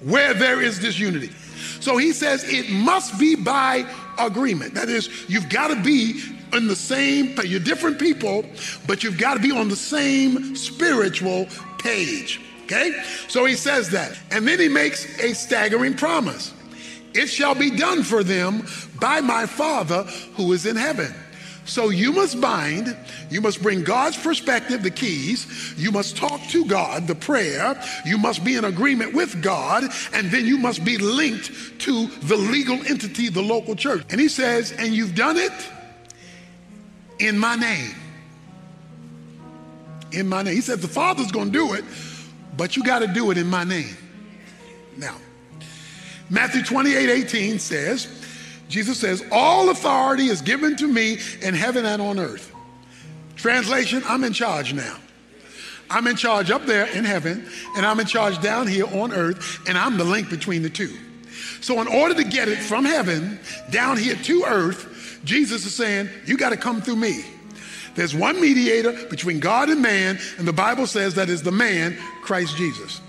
where there is disunity. So he says it must be by agreement. That is, you've got to be in the same, you're different people, but you've got to be on the same spiritual page. Okay? So he says that. And then he makes a staggering promise It shall be done for them by my Father who is in heaven. So you must bind, you must bring God's perspective, the keys, you must talk to God, the prayer, you must be in agreement with God, and then you must be linked to the legal entity, the local church. And he says, and you've done it in my name. In my name. He said, the Father's going to do it, but you got to do it in my name. Now, Matthew 28 18 says, Jesus says, All authority is given to me in heaven and on earth. Translation, I'm in charge now. I'm in charge up there in heaven, and I'm in charge down here on earth, and I'm the link between the two. So, in order to get it from heaven down here to earth, Jesus is saying, You got to come through me. There's one mediator between God and man, and the Bible says that is the man, Christ Jesus.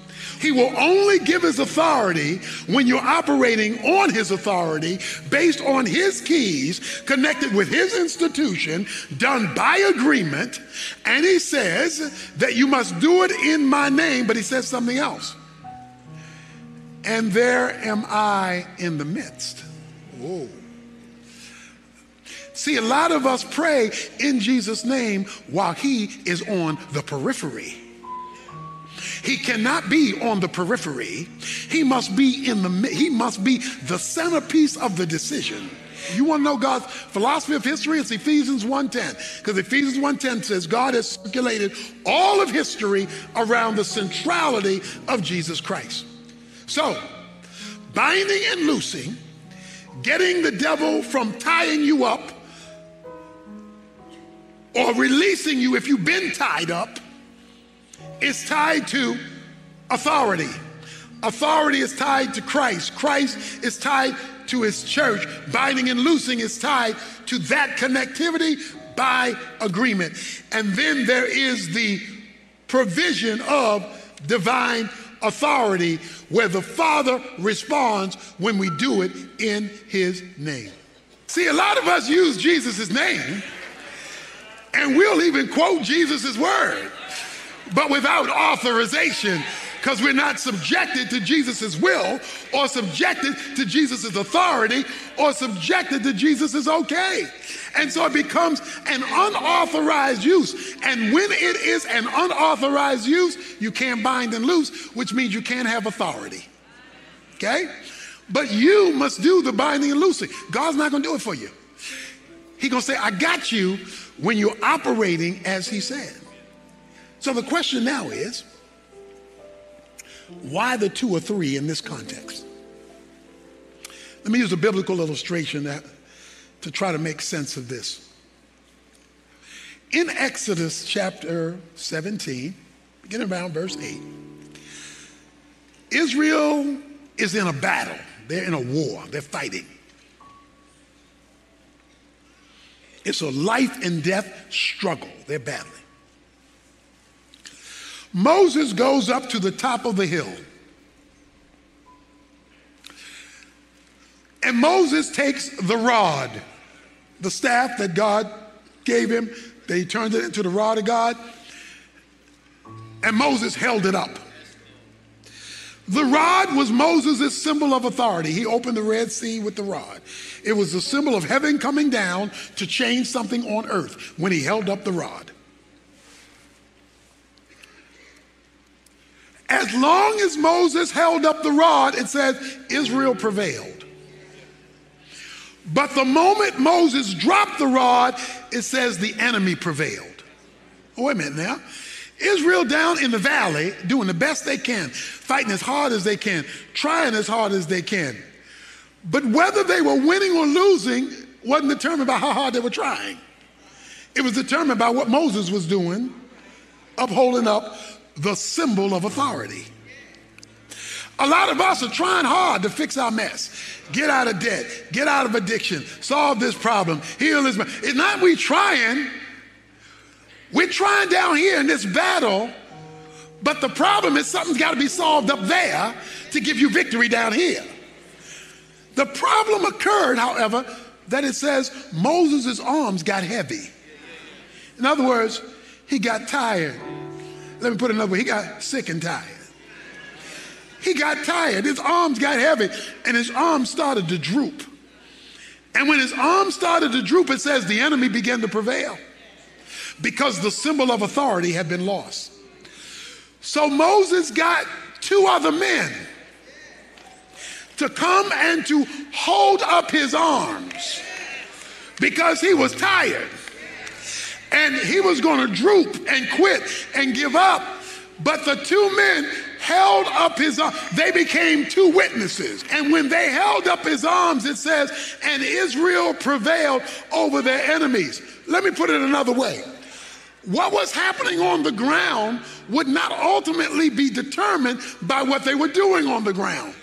He will only give his authority when you're operating on his authority based on his keys, connected with his institution, done by agreement. And he says that you must do it in my name, but he says something else. And there am I in the midst. Whoa. See, a lot of us pray in Jesus' name while he is on the periphery. He cannot be on the periphery. He must be in the he must be the centerpiece of the decision. You want to know God's philosophy of history? It's Ephesians 1:10. Because Ephesians 1:10 says God has circulated all of history around the centrality of Jesus Christ. So, binding and loosing, getting the devil from tying you up or releasing you if you've been tied up is tied to authority. Authority is tied to Christ. Christ is tied to his church. Binding and loosing is tied to that connectivity by agreement. And then there is the provision of divine authority where the Father responds when we do it in his name. See, a lot of us use Jesus' name and we'll even quote Jesus' word but without authorization because we're not subjected to Jesus' will or subjected to Jesus' authority or subjected to Jesus' okay. And so it becomes an unauthorized use. And when it is an unauthorized use, you can't bind and loose, which means you can't have authority. Okay? But you must do the binding and loosing. God's not going to do it for you. He's going to say, I got you when you're operating as He said. So the question now is why the two or three in this context? Let me use a biblical illustration that, to try to make sense of this. In Exodus chapter 17, beginning around verse 8, Israel is in a battle. They're in a war. They're fighting. It's a life and death struggle. They're battling. Moses goes up to the top of the hill. And Moses takes the rod, the staff that God gave him, they turned it into the rod of God, and Moses held it up. The rod was Moses' symbol of authority. He opened the Red Sea with the rod. It was a symbol of heaven coming down to change something on earth when he held up the rod. As long as Moses held up the rod, it says Israel prevailed. But the moment Moses dropped the rod, it says the enemy prevailed. Oh, wait a minute now. Israel down in the valley doing the best they can, fighting as hard as they can, trying as hard as they can. But whether they were winning or losing wasn't determined by how hard they were trying. It was determined by what Moses was doing, upholding up the symbol of authority. A lot of us are trying hard to fix our mess. Get out of debt, get out of addiction, solve this problem, heal this. It's not we trying. We're trying down here in this battle, but the problem is something's got to be solved up there to give you victory down here. The problem occurred, however, that it says Moses' arms got heavy. In other words, he got tired. Let me put another way he got sick and tired. He got tired. His arms got heavy and his arms started to droop. And when his arms started to droop, it says the enemy began to prevail because the symbol of authority had been lost. So Moses got two other men to come and to hold up his arms because he was tired and he was going to droop and quit and give up. But the two men held up his arms. They became two witnesses. And when they held up his arms, it says, and Israel prevailed over their enemies. Let me put it another way. What was happening on the ground would not ultimately be determined by what they were doing on the ground.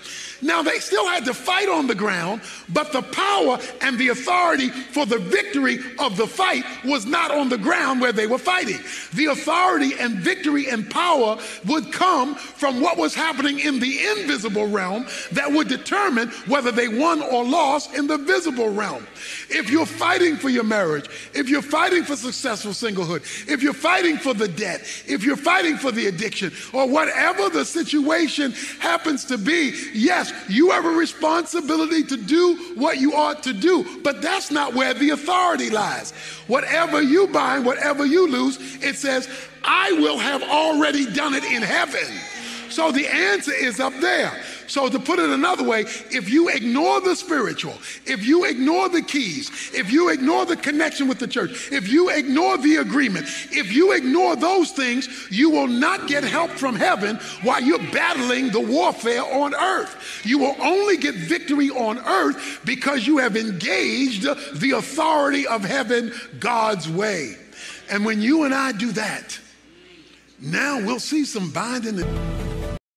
Now, they still had to fight on the ground, but the power and the authority for the victory of the fight was not on the ground where they were fighting. The authority and victory and power would come from what was happening in the invisible realm that would determine whether they won or lost in the visible realm. If you're fighting for your marriage, if you're fighting for successful singlehood, if you're fighting for the debt, if you're fighting for the addiction, or whatever the situation happens to be, yes, you have a responsibility to do what you ought to do. But that's not where the authority lies. Whatever you bind, whatever you lose, it says, I will have already done it in heaven. So the answer is up there. So, to put it another way, if you ignore the spiritual, if you ignore the keys, if you ignore the connection with the church, if you ignore the agreement, if you ignore those things, you will not get help from heaven while you're battling the warfare on earth. You will only get victory on earth because you have engaged the authority of heaven God's way. And when you and I do that, now we'll see some binding.